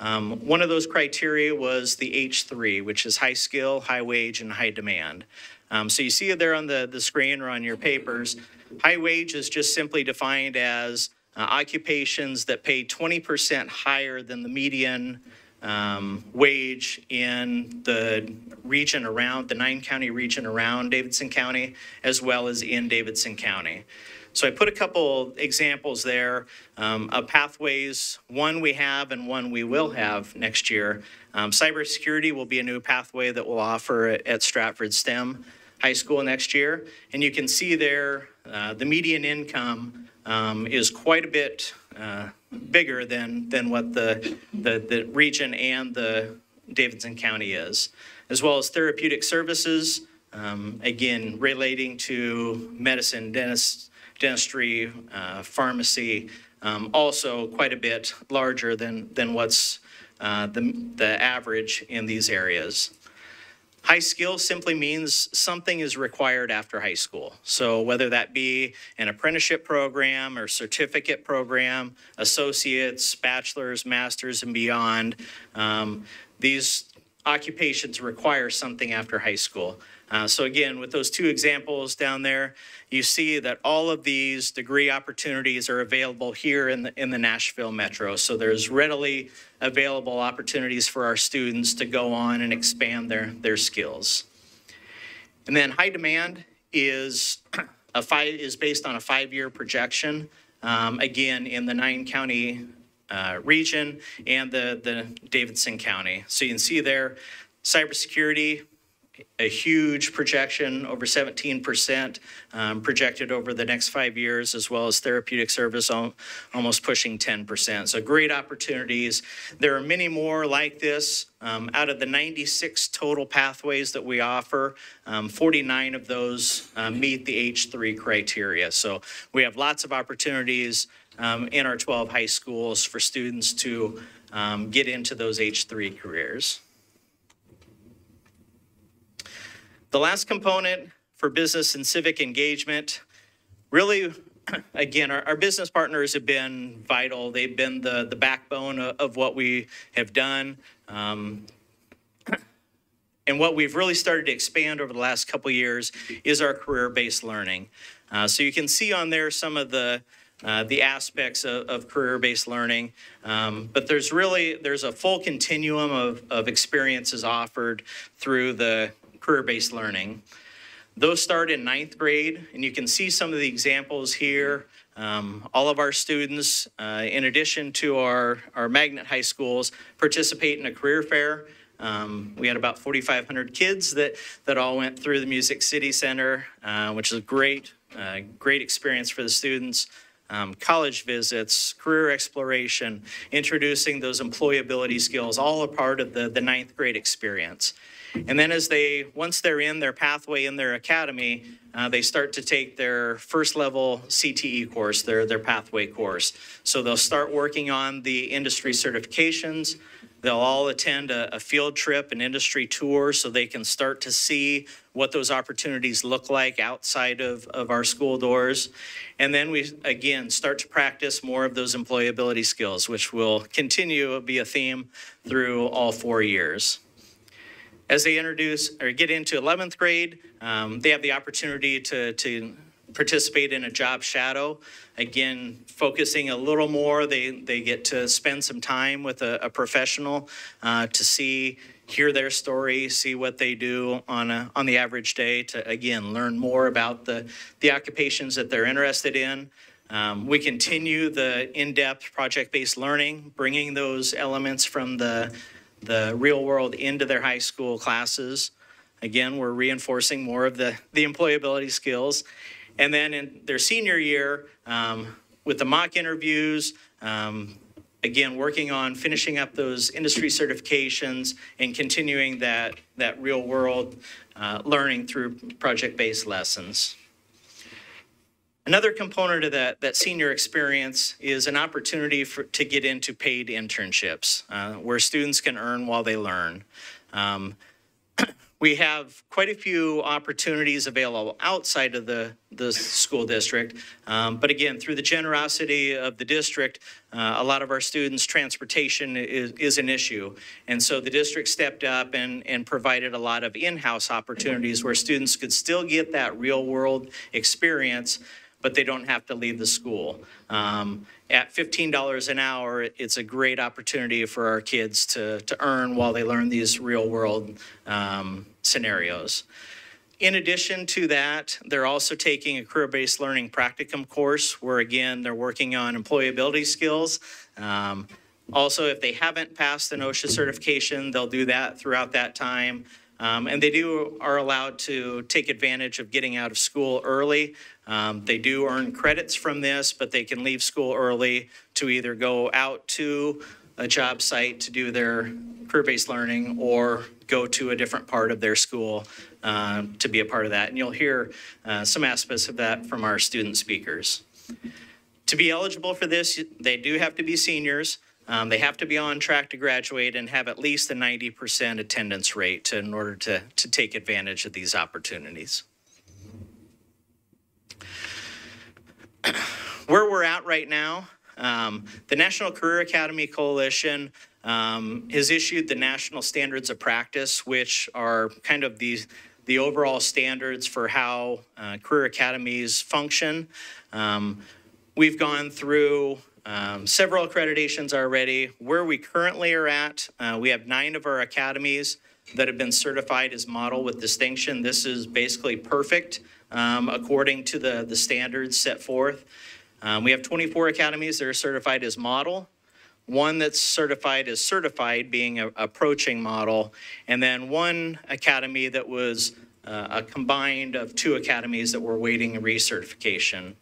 Um, one of those criteria was the H3, which is high skill, high wage, and high demand. Um, so you see it there on the, the screen or on your papers. High wage is just simply defined as uh, occupations that pay 20% higher than the median um, wage in the region around, the nine county region around Davidson County, as well as in Davidson County. So I put a couple examples there um, of pathways, one we have and one we will have next year. Um, cybersecurity will be a new pathway that we'll offer at, at Stratford STEM High School next year. And you can see there uh, the median income um, is quite a bit uh, bigger than, than what the, the, the region and the Davidson County is, as well as therapeutic services, um, again, relating to medicine, dentist, dentistry, uh, pharmacy, um, also quite a bit larger than, than what's uh, the, the average in these areas. High skill simply means something is required after high school. So whether that be an apprenticeship program or certificate program, associates, bachelor's, master's, and beyond, um, these occupations require something after high school. Uh, so again, with those two examples down there, you see that all of these degree opportunities are available here in the, in the Nashville metro. So there's readily available opportunities for our students to go on and expand their, their skills. And then high demand is a five, is based on a five-year projection. Um, again, in the nine county uh, region and the, the Davidson County. So you can see there, cybersecurity, a huge projection, over 17% um, projected over the next five years, as well as therapeutic service al- almost pushing 10%. So great opportunities. There are many more like this. Um, out of the 96 total pathways that we offer, um, 49 of those uh, meet the H3 criteria. So we have lots of opportunities um, in our 12 high schools for students to um, get into those H3 careers. The last component for business and civic engagement, really, again, our, our business partners have been vital. They've been the, the backbone of, of what we have done. Um, and what we've really started to expand over the last couple years is our career-based learning. Uh, so you can see on there some of the uh, the aspects of, of career-based learning. Um, but there's really there's a full continuum of, of experiences offered through the career-based learning. Those start in ninth grade, and you can see some of the examples here. Um, all of our students, uh, in addition to our, our magnet high schools, participate in a career fair. Um, we had about 4,500 kids that, that all went through the Music City Center, uh, which is a great, uh, great experience for the students. Um, college visits, career exploration, introducing those employability skills, all a part of the, the ninth grade experience. And then as they, once they're in their pathway in their academy, uh, they start to take their first level CTE course, their, their pathway course. So they'll start working on the industry certifications. They'll all attend a, a field trip, an industry tour, so they can start to see what those opportunities look like outside of, of our school doors. And then we, again, start to practice more of those employability skills, which will continue to be a theme through all four years. As they introduce or get into 11th grade, um, they have the opportunity to, to participate in a job shadow. Again, focusing a little more, they, they get to spend some time with a, a professional uh, to see, hear their story, see what they do on, a, on the average day to, again, learn more about the, the occupations that they're interested in. Um, we continue the in-depth project-based learning, bringing those elements from the the real world into their high school classes. Again, we're reinforcing more of the, the employability skills. And then in their senior year, um, with the mock interviews, um, again, working on finishing up those industry certifications and continuing that, that real world uh, learning through project-based lessons. Another component of that, that senior experience is an opportunity for, to get into paid internships uh, where students can earn while they learn. Um, we have quite a few opportunities available outside of the, the school district. Um, but again, through the generosity of the district, uh, a lot of our students' transportation is, is an issue. And so the district stepped up and, and provided a lot of in-house opportunities where students could still get that real world experience but they don't have to leave the school. Um, at $15 an hour, it's a great opportunity for our kids to, to earn while they learn these real world um, scenarios. In addition to that, they're also taking a career-based learning practicum course where again, they're working on employability skills. Um, also, if they haven't passed an OSHA certification, they'll do that throughout that time. Um, and they do are allowed to take advantage of getting out of school early. Um, they do earn credits from this, but they can leave school early to either go out to a job site to do their career-based learning or go to a different part of their school uh, to be a part of that. And you'll hear uh, some aspects of that from our student speakers. To be eligible for this, they do have to be seniors. Um, they have to be on track to graduate and have at least a 90% attendance rate in order to, to take advantage of these opportunities. Where we're at right now, um, the National Career Academy Coalition um, has issued the National Standards of Practice, which are kind of these the overall standards for how uh, career academies function. Um, we've gone through um, several accreditations already. Where we currently are at, uh, we have nine of our academies that have been certified as model with distinction. This is basically perfect um, according to the, the standards set forth. Um, we have 24 academies that are certified as model, one that's certified as certified, being approaching model, and then one academy that was uh, a combined of two academies that were waiting recertification.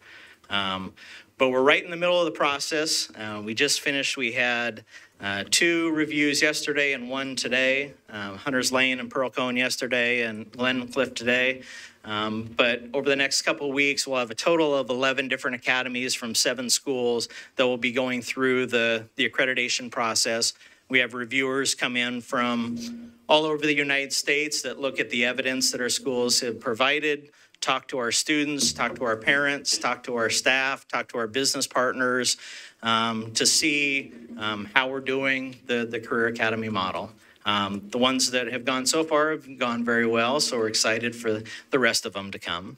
Um, but we're right in the middle of the process. Uh, we just finished, we had uh, two reviews yesterday and one today. Uh, Hunters Lane and Pearl-Cohn yesterday and Glencliff today. Um, but over the next couple of weeks, we'll have a total of 11 different academies from seven schools that will be going through the, the accreditation process. We have reviewers come in from all over the United States that look at the evidence that our schools have provided, talk to our students, talk to our parents, talk to our staff, talk to our business partners um, to see um, how we're doing the, the Career Academy model. Um, the ones that have gone so far have gone very well, so we're excited for the rest of them to come.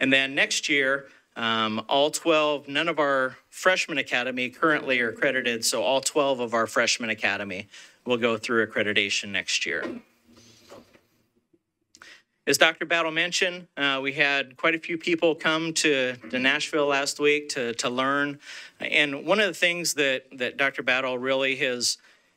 And then next year, um, all 12, none of our freshman academy currently are accredited, so all 12 of our freshman academy will go through accreditation next year. As Dr. Battle mentioned, uh, we had quite a few people come to, to Nashville last week to, to learn. And one of the things that, that Dr. Battle really has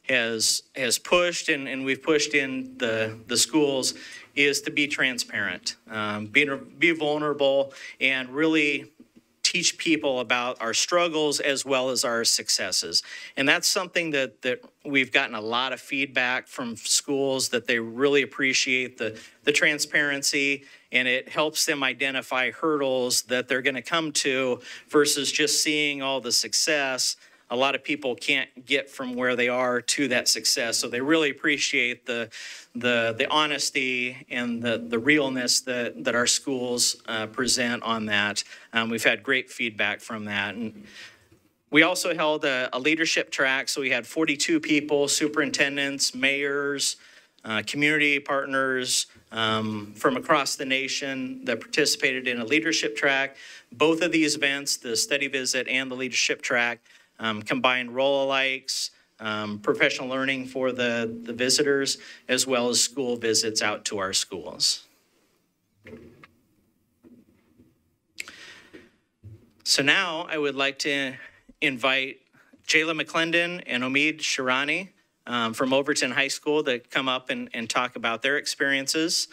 has has pushed and, and we've pushed in the the schools is to be transparent, um, be, be vulnerable, and really teach people about our struggles as well as our successes. And that's something that, that we've gotten a lot of feedback from schools that they really appreciate the, the transparency and it helps them identify hurdles that they're going to come to versus just seeing all the success a lot of people can't get from where they are to that success. So they really appreciate the the the honesty and the the realness that that our schools uh, present on that. Um, we've had great feedback from that. And, we also held a, a, leadership track, so we had 42 people, superintendents, mayors, uh, community partners um, from across the nation that participated in a leadership track. Both of these events, the study visit and the leadership track, um, combined role-alikes, um, professional learning for the, the visitors, as well as school visits out to our schools. So now I would like to invite Jayla McClendon and Omid Shirani um, from Overton High School to come up and, and talk about their experiences.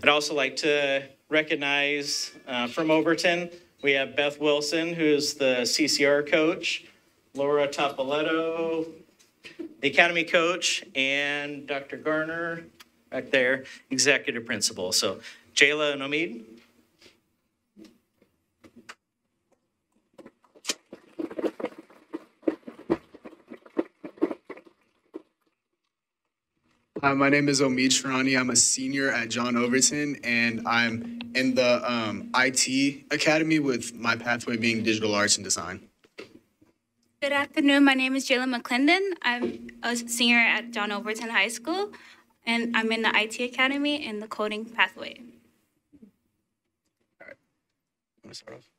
I'd also like to recognize uh, from Overton, we have Beth Wilson, who's the CCR coach, Laura Topoletto, the Academy coach, and Dr. Garner back there, executive principal. So Jayla and Omid. Hi, my name is Omid Shrani. I'm a senior at John Overton, and I'm in the um, IT Academy with my pathway being digital arts and design. Good afternoon. My name is Jayla McClendon. I'm a senior at John Overton High School, and I'm in the IT Academy in the coding pathway. All right. To start off?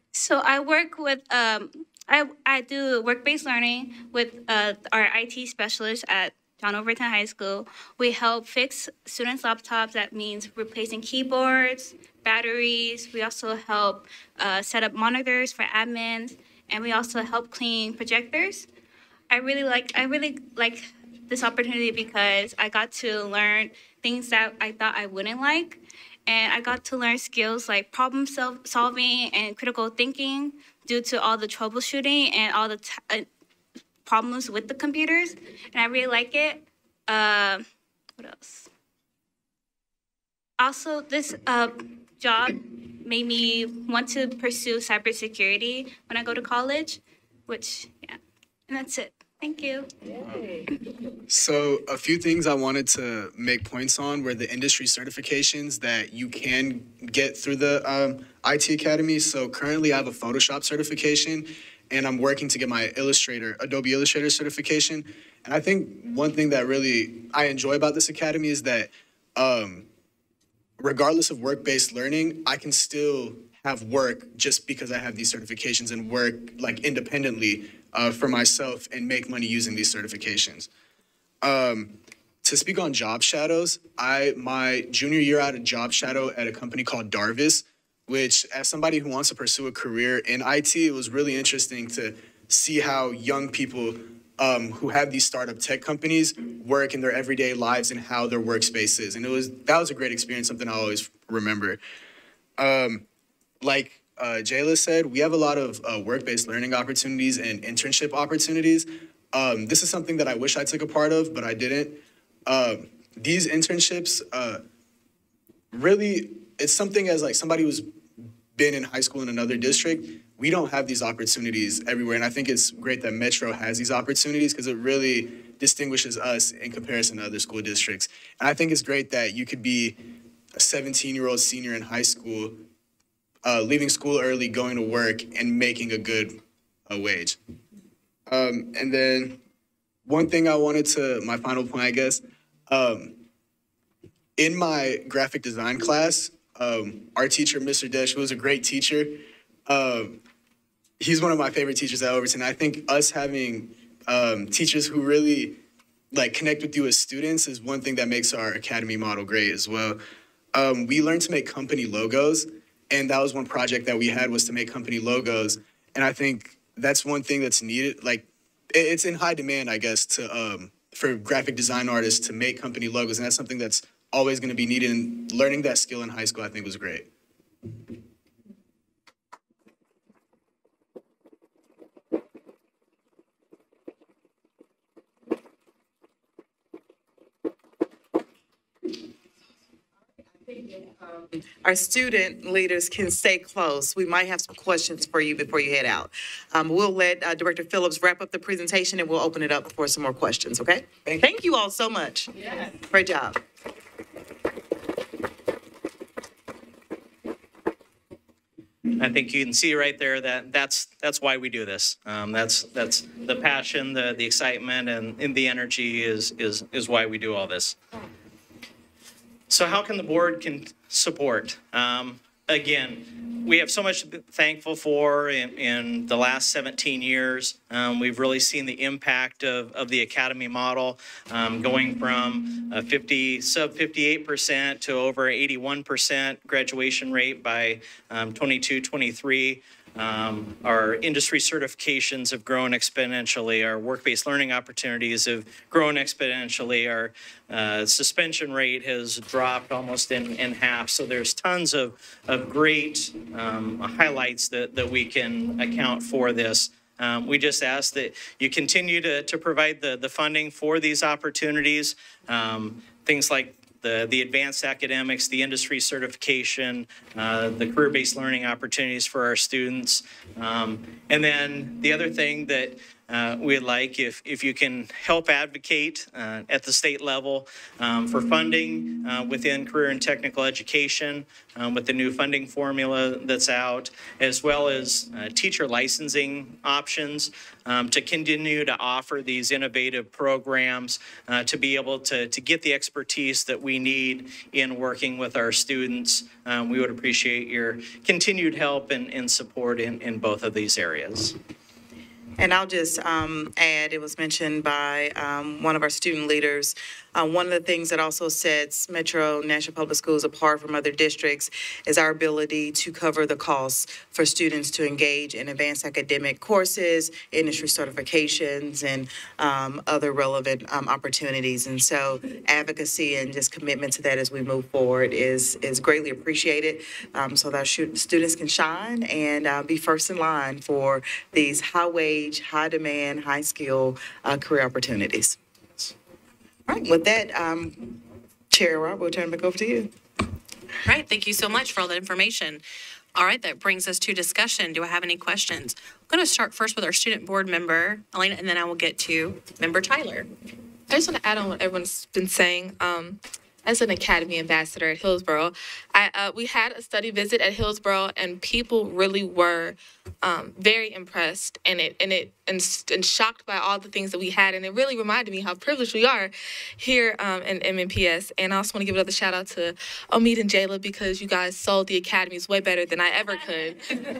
so I work with um, I I do work-based learning with uh, our IT specialist at John Overton High School. We help fix students' laptops. That means replacing keyboards, batteries. We also help uh, set up monitors for admins, and we also help clean projectors. I really like I really like this opportunity because I got to learn things that I thought I wouldn't like, and I got to learn skills like problem solving and critical thinking due to all the troubleshooting and all the t- problems with the computers, and I really like it. Uh, what else? also, this uh, job made me want to pursue cybersecurity when I go to college, which, yeah. And that's it. Thank you. So a few things I wanted to make points on were the industry certifications that you can get through the um, IT Academy. So currently I have a Photoshop certification and I'm working to get my Illustrator, Adobe Illustrator certification. And I think one thing that really I enjoy about this academy is that um, regardless of work-based learning, I can still have work just because I have these certifications and work like independently uh, for myself and make money using these certifications. Um, to speak on job shadows, I my junior year I had a job shadow at a company called Darvis, which as somebody who wants to pursue a career in IT, it was really interesting to see how young people um, who have these startup tech companies work in their everyday lives and how their workspace is. And it was that was a great experience, something I always remember. Um, like uh, Jayla said, we have a lot of uh, work-based learning opportunities and internship opportunities. Um, this is something that I wish I took a part of, but I didn't. Um, these internships, uh, really, it's something as like somebody who's been in high school in another district. We don't have these opportunities everywhere, and I think it's great that Metro has these opportunities because it really distinguishes us in comparison to other school districts. And I think it's great that you could be a 17-year-old senior in high school uh, leaving school early, going to work, and making a good uh, wage. Um, and then one thing I wanted to, my final point, I guess, um, in my graphic design class, um, our teacher, Mr. Desh, was a great teacher, um, he's one of my favorite teachers at Overton. I think us having um, teachers who really like connect with you as students is one thing that makes our academy model great as well. Um, we learned to make company logos and that was one project that we had was to make company logos and i think that's one thing that's needed like it's in high demand i guess to um, for graphic design artists to make company logos and that's something that's always going to be needed and learning that skill in high school i think was great our student leaders can stay close. We might have some questions for you before you head out. Um, we'll let uh, Director Phillips wrap up the presentation and we'll open it up for some more questions, okay? Thank you all so much. Yes. Great job. I think you can see right there that that's that's why we do this. Um, that's that's the passion, the the excitement, and, and the energy is is is why we do all this. So how can the board can support? Um, again, we have so much to be thankful for in, in the last 17 years. Um, we've really seen the impact of, of the academy model um, going from a 50, sub 58% to over 81% graduation rate by um, 22, 23. Um, our industry certifications have grown exponentially. Our work-based learning opportunities have grown exponentially. Our uh, suspension rate has dropped almost in, in half. So there's tons of, of great um, highlights that, that we can account for this. Um, we just ask that you continue to, to provide the, the funding for these opportunities. Um, things like the, the advanced academics, the industry certification, uh, the career-based learning opportunities for our students. Um, and then the other thing that uh, we'd like if, if you can help advocate uh, at the state level um, for funding uh, within career and technical education um, with the new funding formula that's out, as well as uh, teacher licensing options um, to continue to offer these innovative programs uh, to be able to, to get the expertise that we need in working with our students. Um, we would appreciate your continued help and, and support in, in both of these areas. And I'll just um, add, it was mentioned by um, one of our student leaders. Uh, one of the things that also sets Metro Nashville Public Schools apart from other districts is our ability to cover the costs for students to engage in advanced academic courses, industry certifications, and um, other relevant um, opportunities. And so advocacy and just commitment to that as we move forward is, is greatly appreciated um, so that students can shine and uh, be first in line for these high wage, high demand, high skill uh, career opportunities. All right, with that, um, Chair Rob, we'll turn it back over to you. Right, thank you so much for all that information. All right, that brings us to discussion. Do I have any questions? I'm going to start first with our student board member, Elena, and then I will get to member Tylor. I just want to add on what everyone's been saying. Um, as an academy ambassador at Hillsboro, I, uh, we had a study visit at Hillsboro, and people really were um, very impressed and it and it and, and shocked by all the things that we had, and it really reminded me how privileged we are here um, in MNPS. And I also want to give another shout out to Omid and Jayla because you guys sold the academies way better than I ever could.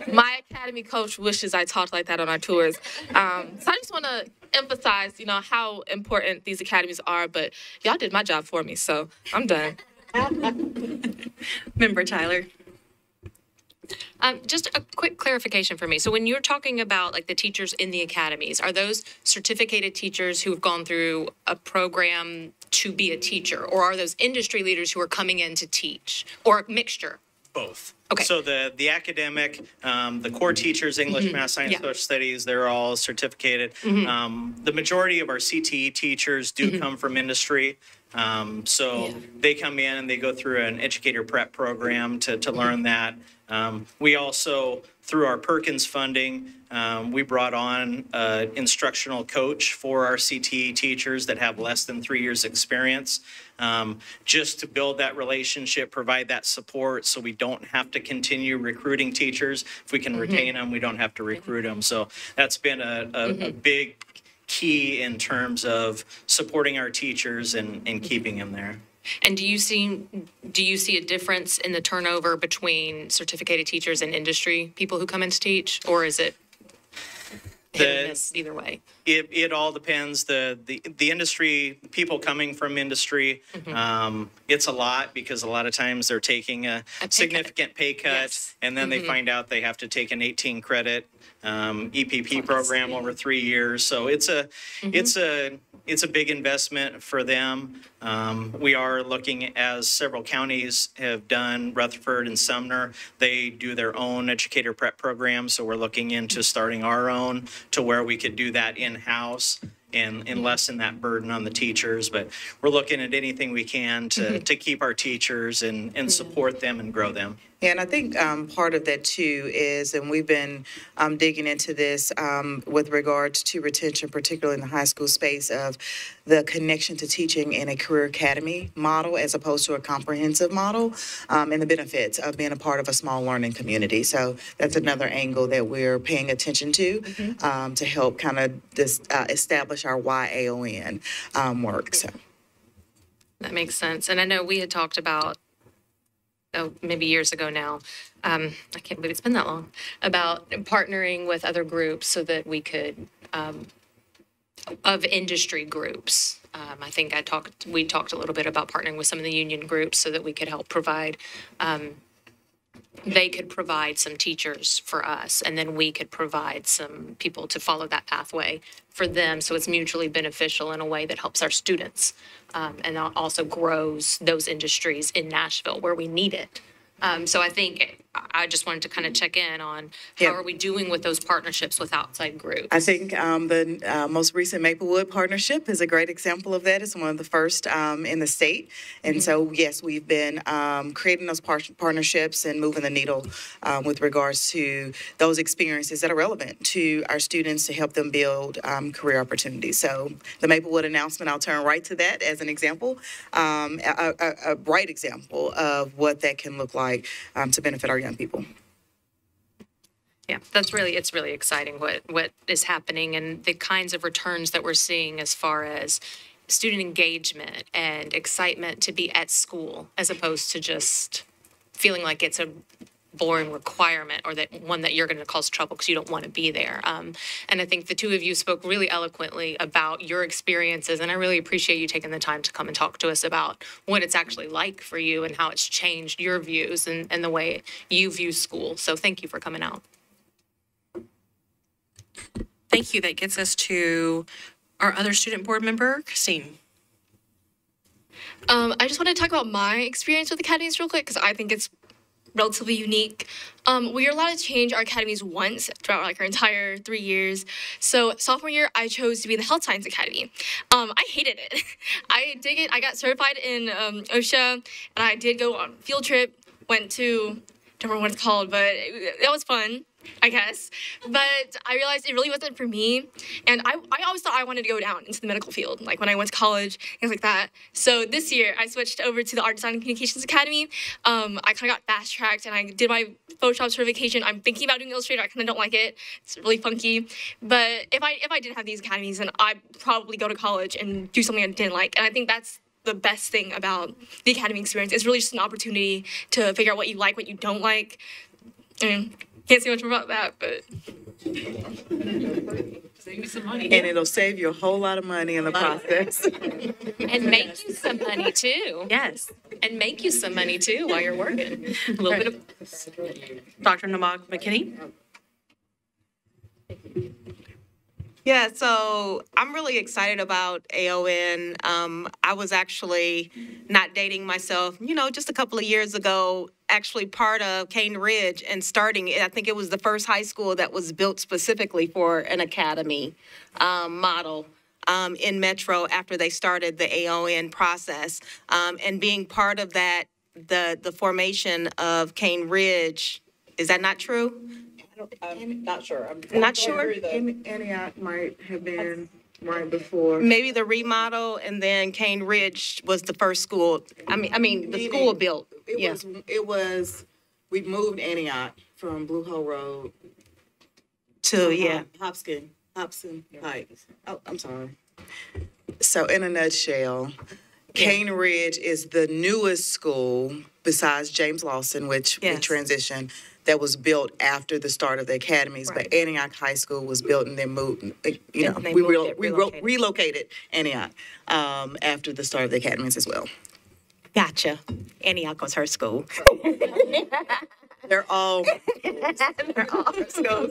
My academy coach wishes I talked like that on our tours. Um, so I just want to emphasize, you know, how important these academies are. But y'all did my job for me, so I'm done. Member Tylor. Um, just a quick clarification for me. So when you're talking about like the teachers in the academies, are those certificated teachers who have gone through a program to be a teacher? Or are those industry leaders who are coming in to teach? Or a mixture? Both. Okay. So the, the academic, um, the core teachers, English, Mhm. math, science, Yeah. social studies, they're all certificated. Mhm. Um, the majority of our CTE teachers do Mhm. come from industry. Um, so they come in and they go through an educator prep program to, to learn that. Um, we also, through our Perkins funding, um, we brought on an instructional coach for our CTE teachers that have less than three years' experience, um, just to build that relationship, provide that support, so we don't have to continue recruiting teachers. If we can retain them, we don't have to recruit them. So that's been a, a, a big key in terms of supporting our teachers and, and keeping them there. And do you see, do you see a difference in the turnover between certificated teachers and industry people who come in to teach? Or is it hit The- either way? It, it all depends. The, the, the industry, people coming from industry, Mhm. um, it's a lot because a lot of times they're taking a significant pay cut. And then they Mhm. find out they have to take an 18 credit, um, EPP program over three years. So it's a, it's a, it's a big investment for them. Um, we are looking, as several counties have done, Rutherford and Sumner, they do their own educator prep program. So we're looking into starting our own to where we could do that in-house and, and lessen that burden on the teachers. But we're looking at anything we can to, Mhm. to keep our teachers and, and support them and grow them. Yeah, and I think um, part of that too is, and we've been um, digging into this um, with regards to retention, particularly in the high school space, of the connection to teaching in a career academy model as opposed to a comprehensive model, um, and the benefits of being a part of a small learning community. So that's another angle that we're paying attention to um, to help kind of uh, establish our YAON um, work. So. That makes sense. And I know we had talked about, oh, maybe years ago now, um, I can't believe it's been that long, about partnering with other groups so that we could, um, of industry groups. Um, I think I talked, we talked a little bit about partnering with some of the union groups so that we could help provide, um, they could provide some teachers for us, and then we could provide some people to follow that pathway for them. So it's mutually beneficial in a way that helps our students um, and also grows those industries in Nashville where we need it. Um, so I think I just wanted to kind of check in on how Yeah. are we doing with those partnerships with outside groups? I think um, the uh, most recent Maplewood partnership is a great example of that. It's one of the first um, in the state. And so, yes, we've been um, creating those par- partnerships and moving the needle um, with regards to those experiences that are relevant to our students to help them build um, career opportunities. So, the Maplewood announcement, I'll turn right to that as an example, um, a, a, a bright example of what that can look like um, to benefit our young people. Yeah, that's really, it's really exciting what, what is happening and the kinds of returns that we're seeing as far as student engagement and excitement to be at school as opposed to just feeling like it's a boring requirement or that one that you're going to cause trouble because you don't want to be there. Um, and I think the two of you spoke really eloquently about your experiences, and I really appreciate you taking the time to come and talk to us about what it's actually like for you and how it's changed your views and, and the way you view school. So thank you for coming out. Thank you. That gets us to our other student board member, Christine. Um, I just want to talk about my experience with academies real quick because I think it's relatively unique. Um, we are allowed to change our academies once throughout like our entire three years. So sophomore year, I chose to be in the Health Science Academy. Um, I hated it. I dig it. I got certified in um, OSHA, and I did go on field trip went to, don't remember what it's called, but it, that was fun, I guess. But I realized it really wasn't for me. And I, I always thought I wanted to go down into the medical field, like when I went to college, things like that. So this year I switched over to the Art Design and Communications Academy. Um, I kind of got fast tracked and I did my Photoshop certification. I'm thinking about doing Illustrator. I kind of don't like it. It's really funky. But if I if I didn't have these academies, then I'd probably go to college and do something I didn't like. And I think that's the best thing about the academy experience. It's really just an opportunity to figure out what you like, what you don't like. I mean, can't say much about that, but Save you some money. And it'll save you a whole lot of money in the process. And make you some money too. Yes. And make you some money too while you're working. A little bit of Dr. Namag McKinney. Yeah, so I'm really excited about AON. Um, I was actually not dating myself, you know, just a couple of years ago, actually part of Cane Ridge and starting, I think it was the first high school that was built specifically for an academy um, model. Um, in Metro after they started the AON process. Um, and being part of that, the, the formation of Cane Ridge, is that not true? I'm not sure. I'm Not sure? Antioch might have been right before. Maybe the remodel and then Cane Ridge was the first school. I mean, I mean, the school built. It Yeah. was, it was, we moved Antioch from Blue Hole Road. To, yeah. Hopkins, Hobson Heights. Oh, I'm sorry. So in a nutshell, Cane Ridge is the newest school besides James Lawson, which we Yes. transitioned, that was built after the start of the academies. But Antioch High School was built and then moved, uh, you know, we moved relo- it, we ro- relocated. relocated Antioch um, after the start of the academies as well. Gotcha. Antioch was her school. They're all They're all.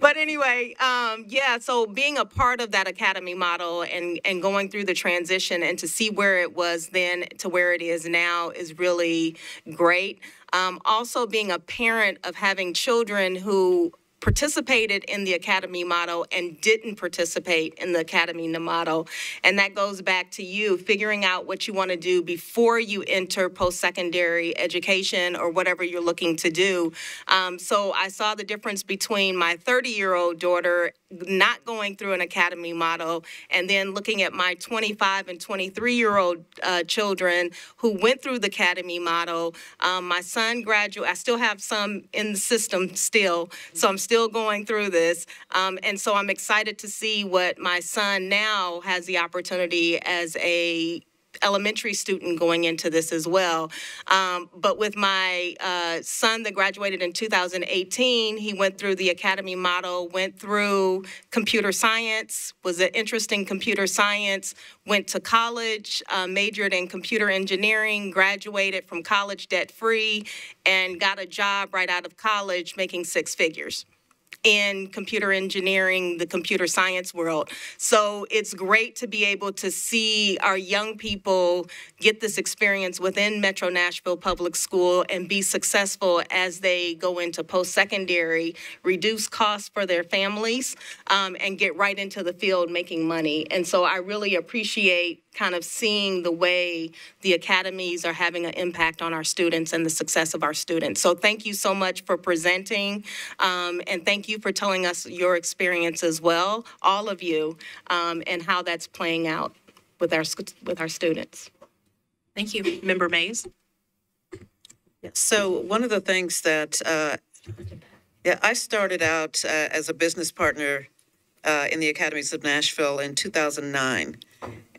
But anyway, um, yeah, so being a part of that academy model and, and going through the transition and to see where it was then to where it is now is really great. Um, also, being a parent of having children who participated in the academy model and didn't participate in the academy model. And that goes back to you figuring out what you want to do before you enter post-secondary education or whatever you're looking to do. Um, so i saw the difference between my 30 year old daughter not going through an academy model and then looking at my 25 and 23 year old uh, children who went through the academy model. Um, my son graduated i still have some in the system still so i'm still going through this um, and so i'm excited to see what my son now has the opportunity as a elementary student going into this as well. Um, but with my uh, son that graduated in 2018, he went through the academy model, went through computer science, was an interest in computer science, went to college, uh, majored in computer engineering, graduated from college debt free, and got a job right out of college making six figures in computer engineering, the computer science world. So it's great to be able to see our young people get this experience within Metro Nashville Public School and be successful as they go into post secondary, reduce costs for their families, um, and get right into the field making money. And so I really appreciate kind of seeing the way the academies are having an impact on our students and the success of our students. So thank you so much for presenting, um, and thank you for telling us your experience as well, all of you, um, and how that's playing out with our with our students. Thank you. Member Mayes? So one of the things that, uh, yeah, I started out uh, as a business partner uh, in the Academies of Nashville in 2009.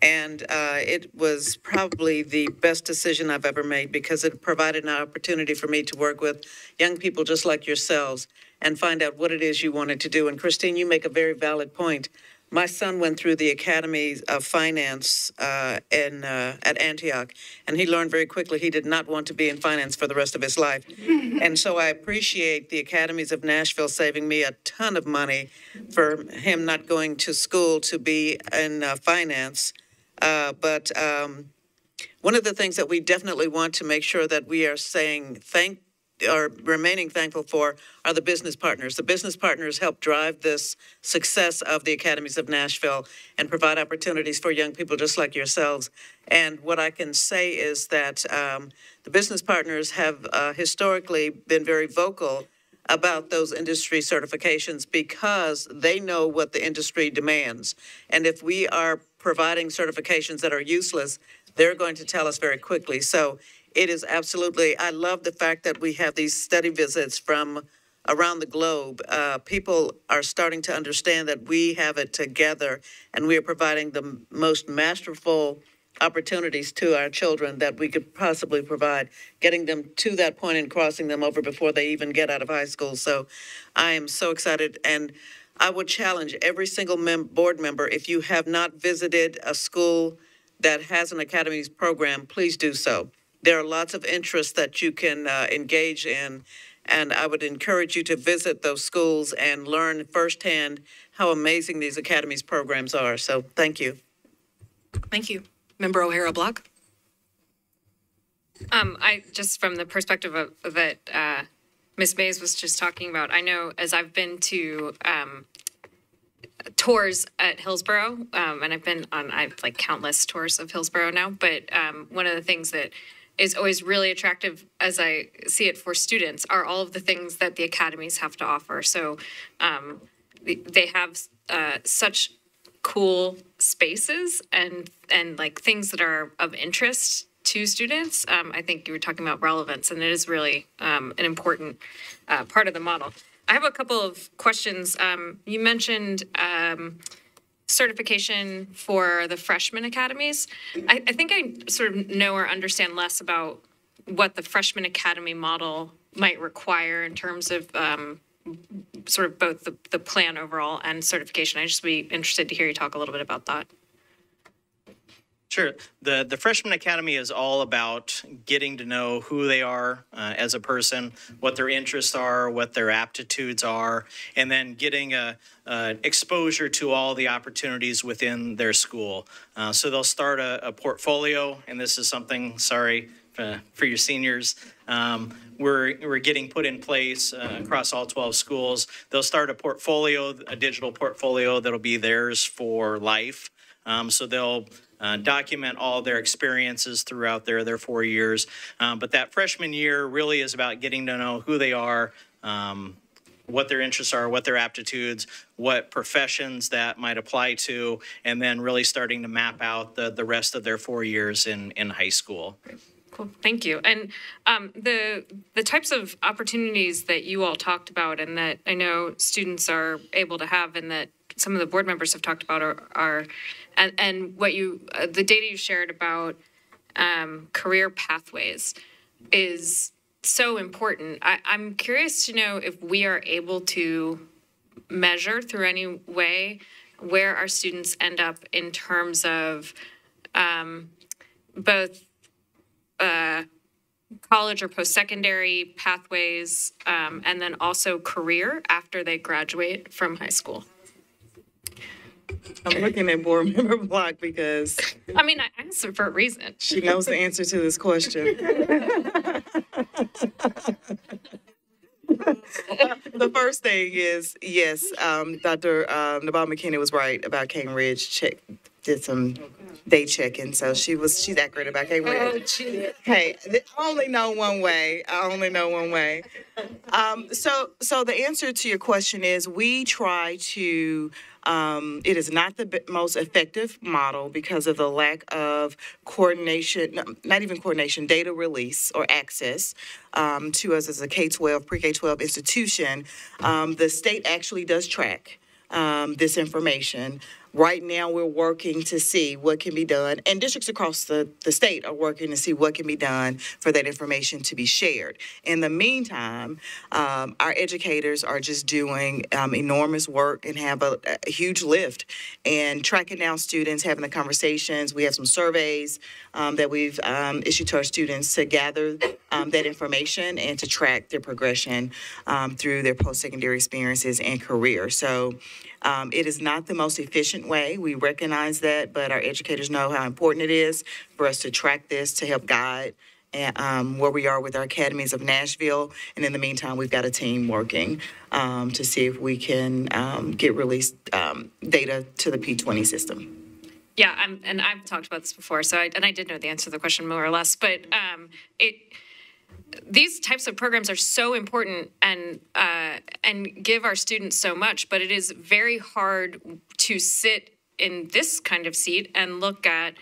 And uh, it was probably the best decision I've ever made because it provided an opportunity for me to work with young people just like yourselves and find out what it is you wanted to do. And Christine, you make a very valid point. My son went through the Academy of Finance uh, in uh, at Antioch, and he learned very quickly he did not want to be in finance for the rest of his life. and so I appreciate the Academies of Nashville saving me a ton of money for him not going to school to be in uh, finance. Uh, but um, one of the things that we definitely want to make sure that we are saying thank are remaining thankful for are the business partners. The business partners help drive this success of the academies of Nashville and provide opportunities for young people just like yourselves. And what I can say is that um, the business partners have uh, historically been very vocal about those industry certifications because they know what the industry demands. And if we are providing certifications that are useless, they're going to tell us very quickly. So it is absolutely, I love the fact that we have these study visits from around the globe. Uh, people are starting to understand that we have it together and we are providing the most masterful opportunities to our children that we could possibly provide, getting them to that point and crossing them over before they even get out of high school. So I am so excited. And I would challenge every single mem- board member if you have not visited a school that has an academies program, please do so. There are lots of interests that you can uh, engage in, and I would encourage you to visit those schools and learn firsthand how amazing these academies programs are. So thank you. Thank you. Member O'Hara Block? Um, I, just from the perspective of, that, uh, Ms. Mayes was just talking about, I know as I've been to, um, tours at Hillsboro, um, and I've been on, I've like countless tours of Hillsboro now, but, um, one of the things that is always really attractive as I see it for students are all of the things that the academies have to offer. So, um, they- have, uh, such cool spaces and and like things that are of interest to students. Um, I think you were talking about relevance, and it is really um, an important uh, part of the model. I have a couple of questions. Um, you mentioned um, certification for the freshman academies. I, I think I sort of know or understand less about what the freshman academy model might require in terms of um, sort of both the, the plan overall and certification. I'd just be interested to hear you talk a little bit about that. Sure. The the freshman academy is all about getting to know who they are uh, as a person, what their interests are, what their aptitudes are, and then getting a, a exposure to all the opportunities within their school. Uh, so they'll start a, a, portfolio, and this is something. Sorry. Uh, for your seniors, um, we're, we're getting put in place uh, across all 12 schools. They'll start a portfolio, a digital portfolio that'll be theirs for life. Um, so they'll uh, document all their experiences throughout their, their four years. Um, but that freshman year really is about getting to know who they are, um, what their interests are, what their aptitudes, what professions that might apply to, and then really starting to map out the, the rest of their four years in, in high school. Cool, thank you. And um, the the types of opportunities that you all talked about, and that I know students are able to have, and that some of the board members have talked about, are, are and, and what you, uh, the data you shared about um, career pathways is so important. I, I'm curious to know if we are able to measure through any way where our students end up in terms of um, both uh, college or post-secondary pathways um, and then also career after they graduate from high school. I'm looking at board member Block because I mean, I asked her for a reason. she knows the answer to this question. the first thing is yes, um, Dr. Um, Nabaa-McKinney was right about Cane Ridge. Check did some day checking, so she was she's accurate about Cane Ridge. Hey, I only know one way. I only know one way. Um, so so the answer to your question is we try to um, it is not the most effective model because of the lack of coordination, not even coordination, data release or access um, to us as a K 12, pre K 12 institution. Um, the state actually does track um, this information. Right now, we're working to see what can be done, and districts across the, the state are working to see what can be done for that information to be shared. In the meantime, um, our educators are just doing um, enormous work and have a, a, huge lift and tracking down students, having the conversations. We have some surveys um, that we've um, issued to our students to gather um, that information and to track their progression um, through their post secondary experiences and career. So, um, it is not the most efficient way. We recognize that, but our educators know how important it is for us to track this to help guide and, um, where we are with our academies of Nashville. And in the meantime, we've got a team working um, to see if we can um, get released um, data to the P20 system. Yeah, I'm, and I've talked about this before, so I, and I did know the answer to the question more or less, but um, it these types of programs are so important and uh, and give our students so much, but it is very hard to sit in this kind of seat and look at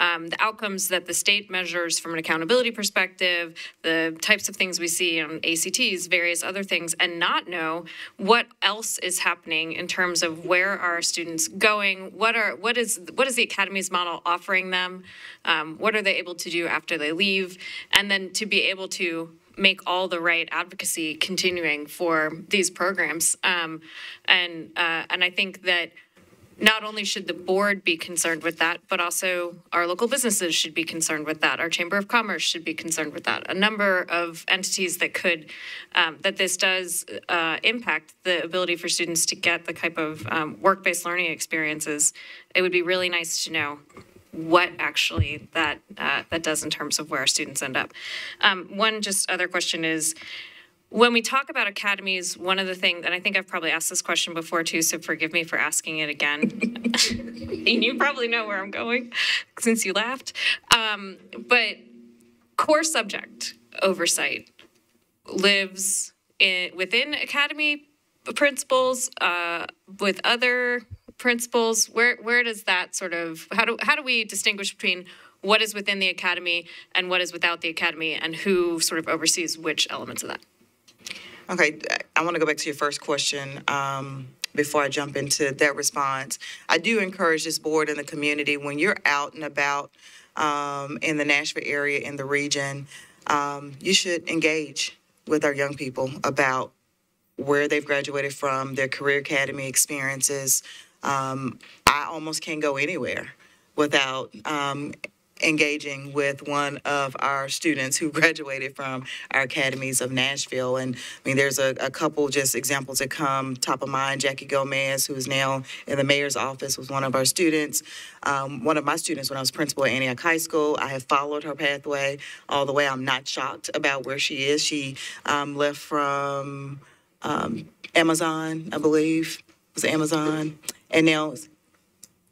um, the outcomes that the state measures from an accountability perspective, the types of things we see on ACTs, various other things, and not know what else is happening in terms of where are students going, what are what is what is the academy's model offering them, um, what are they able to do after they leave, and then to be able to make all the right advocacy continuing for these programs. Um, and uh, and I think that not only should the board be concerned with that, but also our local businesses should be concerned with that. Our Chamber of Commerce should be concerned with that. A number of entities that could, um, that this does uh, impact the ability for students to get the type of um, work-based learning experiences. It would be really nice to know what actually that uh, that does in terms of where students end up. Um, one just other question is, when we talk about academies, one of the things, and I think I've probably asked this question before too, so forgive me for asking it again. and you probably know where I'm going since you laughed. Um, but core subject oversight lives in, within academy principals, uh, with other principals. Where where does that sort of how do how do we distinguish between what is within the academy and what is without the academy, and who sort of oversees which elements of that? Okay, I want to go back to your first question um, before I jump into that response. I do encourage this board and the community when you're out and about um, in the Nashville area, in the region, um, you should engage with our young people about where they've graduated from, their career academy experiences. Um, I almost can't go anywhere without um, engaging with one of our students who graduated from our academies of Nashville. And I mean, there's a, a couple just examples that come top of mind. Jackie Gomez, who is now in the mayor's office, was one of our students. Um, one of my students when I was principal at Antioch High School. I have followed her pathway all the way. I'm not shocked about where she is. She um, left from um, Amazon, I believe. It Was Amazon? And now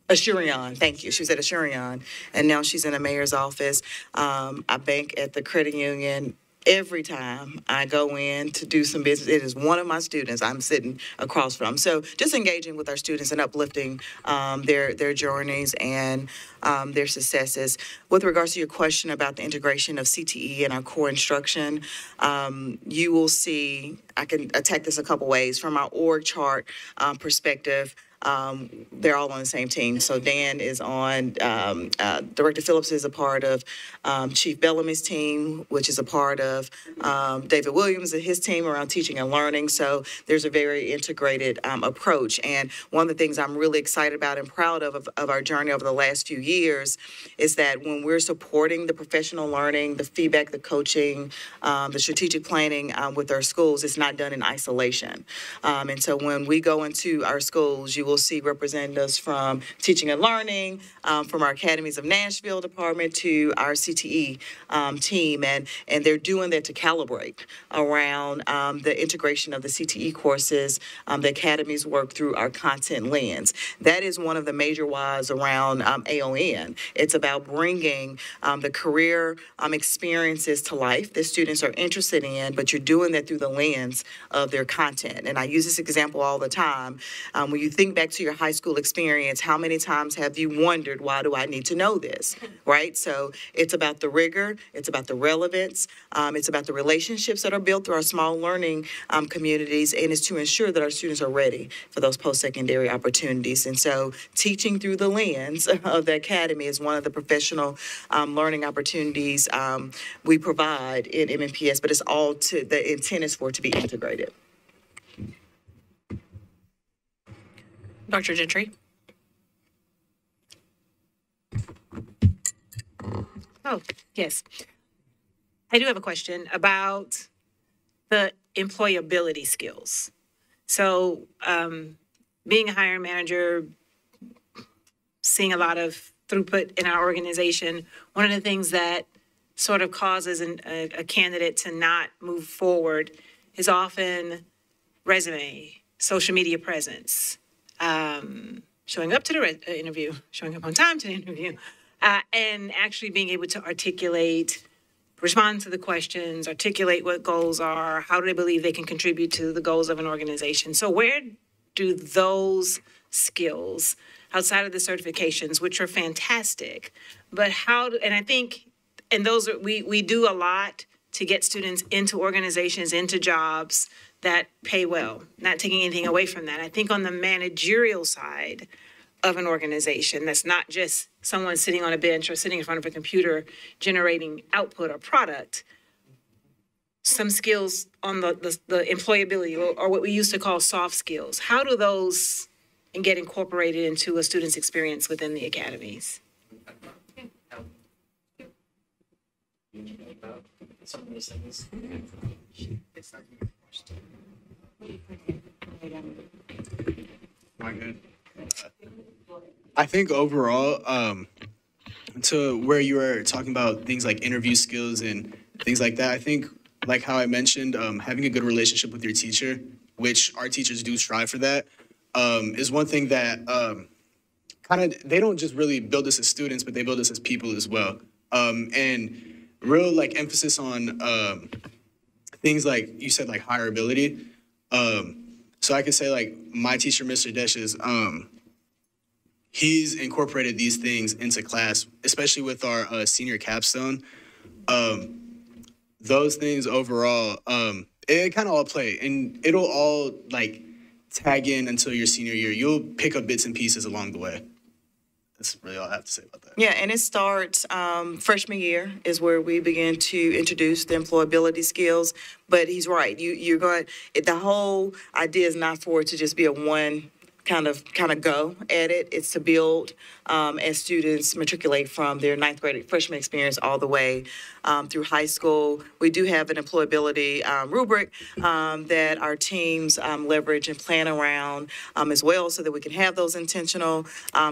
Asurion, thank you. She was at Asurion, and now she's in the mayor's office. Um, I bank at the credit union. Every time I go in to do some business, it is one of my students I'm sitting across from. So just engaging with our students and uplifting um, their their journeys and um, their successes. With regards to your question about the integration of CTE and our core instruction, um, you will see. I can attack this a couple ways from our org chart um, perspective um, they're all on the same team. So Dan is on, um, uh, Director Phillips is a part of um, Chief Bellamy's team, which is a part of um, David Williams and his team around teaching and learning. So there's a very integrated um, approach. And one of the things I'm really excited about and proud of, of, of our journey over the last few years is that when we're supporting the professional learning, the feedback, the coaching, um, the strategic planning with our schools, it's not done in isolation. and so when we go into our schools, you will see representatives from teaching and learning, um, from our Academies of Nashville department to our CTE um, team, and and they're doing that to calibrate around um, the integration of the CTE courses. Um, the academies work through our content lens. That is one of the major whys around um, AON. It's about bringing um, the career experiences to life that students are interested in, but you're doing that through the lens of their content. And I use this example all the time. when you think back to your high school experience, how many times have you wondered, why do I need to know this? Right? So it's about the rigor, it's about the relevance, um, it's about the relationships that are built through our small learning um, communities, and it's to ensure that our students are ready for those post secondary opportunities. And so teaching through the lens of the academy is one of the professional um, learning opportunities um, we provide in MNPS, but it's all to the intent is for it to be integrated. Dr. Gentry? Oh, yes. I do have a question about the employability skills. So, um, being a hiring manager, seeing a lot of throughput in our organization, one of the things that sort of causes an, a, a candidate to not move forward is often resume, social media presence, um, showing up to the uh, interview, showing up on time to the interview, uh, and actually being able to articulate, respond to the questions, articulate what goals are, how do they believe they can contribute to the goals of an organization. So, where do those skills outside of the certifications, which are fantastic, but how, do, and I think, and those are, we, we do a lot to get students into organizations, into jobs that pay well, not taking anything away from that. I think on the managerial side of an organization, that's not just someone sitting on a bench or sitting in front of a computer generating output or product. Some skills on the, the, the employability or, or what we used to call soft skills. How do those and get incorporated into a student's experience within the academies? Some of those things. Am I good? I think overall, um, to where you were talking about things like interview skills and things like that, I think, like how I mentioned, um, having a good relationship with your teacher, which our teachers do strive for that, um, is one thing that um, kind of they don't just really build us as students, but they build us as people as well. Um, and real like emphasis on um, things like you said, like hireability. Um, so I can say like my teacher, Mr. Deshes, um, he's incorporated these things into class, especially with our uh, senior capstone. Um, those things overall, um, it kind of all play, and it'll all like tag in until your senior year. You'll pick up bits and pieces along the way. That's really all I have to say about that. Yeah, and it starts um, freshman year is where we begin to introduce the employability skills. But he's right. You you're going. The whole idea is not for it to just be a one kind of kind of go at it. It's to build um, as students matriculate from their ninth grade freshman experience all the way um, through high school. We do have an employability um, rubric um, that our teams um, leverage and plan around um, as well, so that we can have those intentional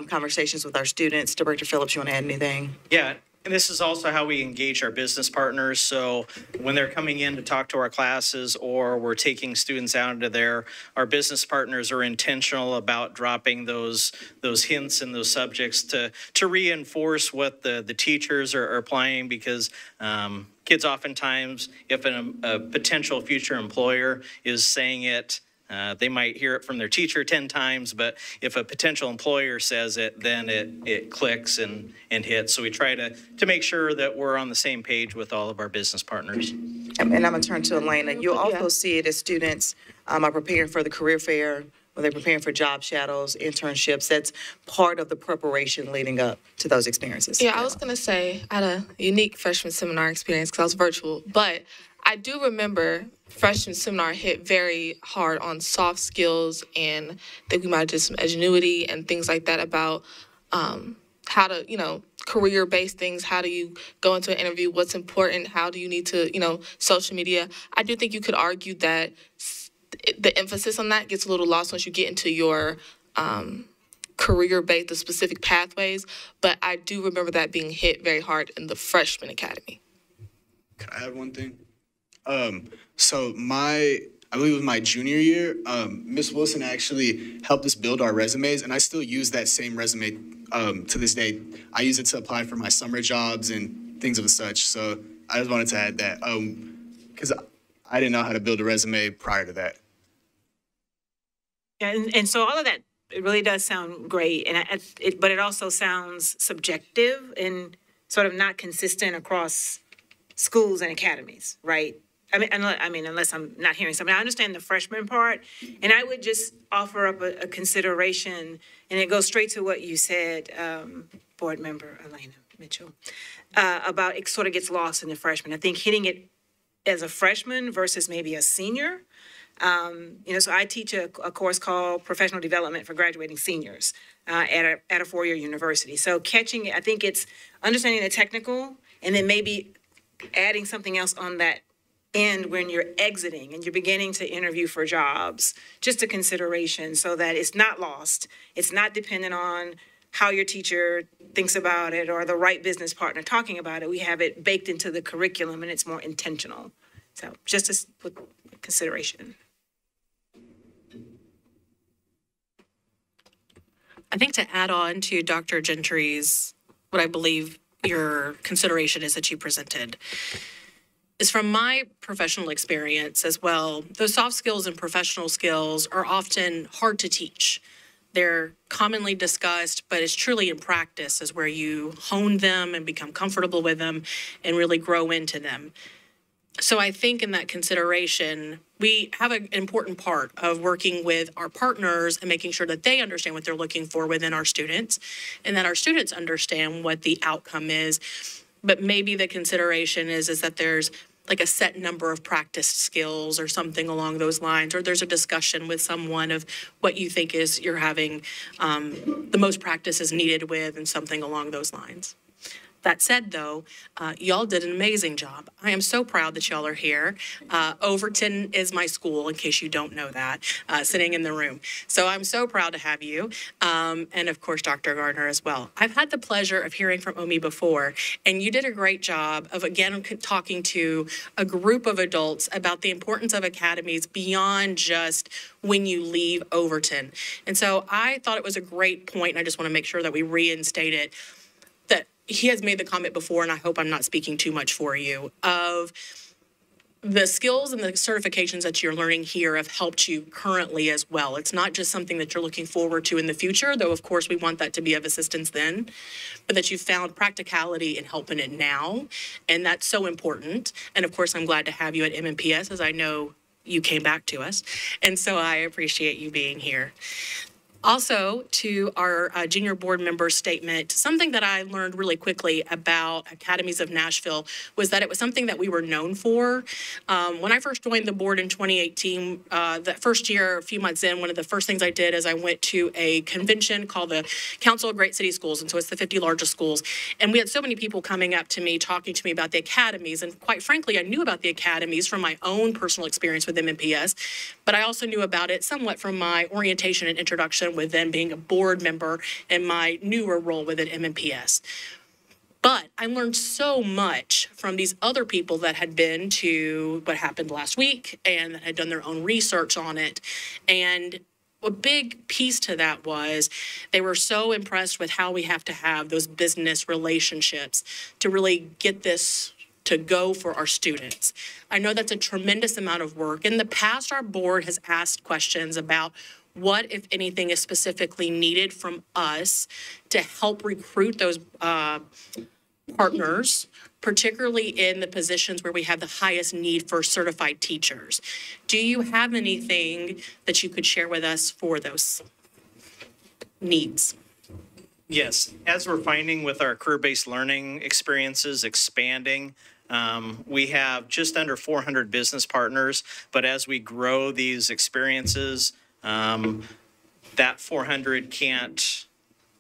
conversations with our students. Director Phillips, you want to add anything? Yeah, and this is also how we engage our business partners. So when they're coming in to talk to our classes or we're taking students out into there, our business partners are intentional about dropping those those hints and those subjects to to reinforce what the the teachers are, are applying because um, kids oftentimes, if an, a potential future employer is saying it uh, they might hear it from their teacher 10 times, but if a potential employer says it, then it, it clicks and, and hits. So we try to, to make sure that we're on the same page with all of our business partners. And and I'm going to turn to Elena. You'll also see it as students um, are preparing for the career fair, when they're preparing for job shadows, internships. That's part of the preparation leading up to those experiences. Yeah, I was gonna say I had a unique freshman seminar experience because I was virtual, but I do remember freshman seminar hit very hard on soft skills and think we might have did some ingenuity and things like that about um, how to, you know, career based things. How do you go into an interview? What's important? How do you need to, you know, social media? I do think you could argue that the emphasis on that gets a little lost once you get into your um, career based, the specific pathways. But I do remember that being hit very hard in the freshman academy. Can I add one thing? Um, so my, I believe it was my junior year, um, Miss Wilson actually helped us build our resumes, and I still use that same resume um, to this day. I use it to apply for my summer jobs and things of such. So I just wanted to add that because I didn't know how to build a resume prior to that. And, and so all of that, it really does sound great, and I, it, but it also sounds subjective and sort of not consistent across schools and academies, right? I mean, unless, I mean, unless I'm not hearing something, I understand the freshman part, and I would just offer up a, a consideration, and it goes straight to what you said, um, Board Member Elena Mitchell, uh, about it sort of gets lost in the freshman. I think hitting it as a freshman versus maybe a senior. Um, you know, so I teach a, a course called Professional Development for Graduating Seniors uh, at a, at a four-year university. So catching, it, I think it's understanding the technical and then maybe adding something else on that end when you're exiting and you're beginning to interview for jobs. Just a consideration so that it's not lost. It's not dependent on how your teacher thinks about it or the right business partner talking about it. We have it baked into the curriculum and it's more intentional. So just with consideration. I think to add on to Dr. Gentry's, what I believe your consideration is that you presented, is from my professional experience as well, those soft skills and professional skills are often hard to teach. They're commonly discussed, but it's truly in practice is where you hone them and become comfortable with them and really grow into them. So I think in that consideration, we have an important part of working with our partners and making sure that they understand what they're looking for within our students and that our students understand what the outcome is. But maybe the consideration is is that there's like a set number of practice skills or something along those lines, or there's a discussion with someone of what you think is you're having um, the most practice is needed with and something along those lines. That said, though, uh, y'all did an amazing job. I am so proud that y'all are here. Uh, Overton is my school, in case you don't know that, uh, sitting in the room. So I'm so proud to have you, um, and of course, Dr. Gardner as well. I've had the pleasure of hearing from Omi before, and you did a great job of again talking to a group of adults about the importance of academies beyond just when you leave Overton. And so I thought it was a great point, and I just want to make sure that we reinstate it he has made the comment before, and I hope I'm not speaking too much for you, of the skills and the certifications that you're learning here have helped you currently as well. It's not just something that you're looking forward to in the future, though of course we want that to be of assistance then, but that you found practicality in helping it now. And that's so important. And of course, I'm glad to have you at MNPS as I know you came back to us. And so I appreciate you being here. Also, to our uh, junior board member statement, something that I learned really quickly about Academies of Nashville was that it was something that we were known for. Um, when I first joined the board in 2018, uh, that first year, a few months in, one of the first things I did is I went to a convention called the Council of Great City Schools, and so it's the 50 largest schools. And we had so many people coming up to me, talking to me about the academies, and quite frankly, I knew about the academies from my own personal experience with MNPS, but I also knew about it somewhat from my orientation and introduction with then being a board member in my newer role with within MNPS. But I learned so much from these other people that had been to what happened last week and that had done their own research on it. And a big piece to that was they were so impressed with how we have to have those business relationships to really get this to go for our students. I know that's a tremendous amount of work. In the past, our board has asked questions about what, if anything, is specifically needed from us to help recruit those uh, partners, particularly in the positions where we have the highest need for certified teachers. Do you have anything that you could share with us for those needs? Yes, as we're finding with our career-based learning experiences expanding, um, we have just under 400 business partners, but as we grow these experiences, um, that 400 can't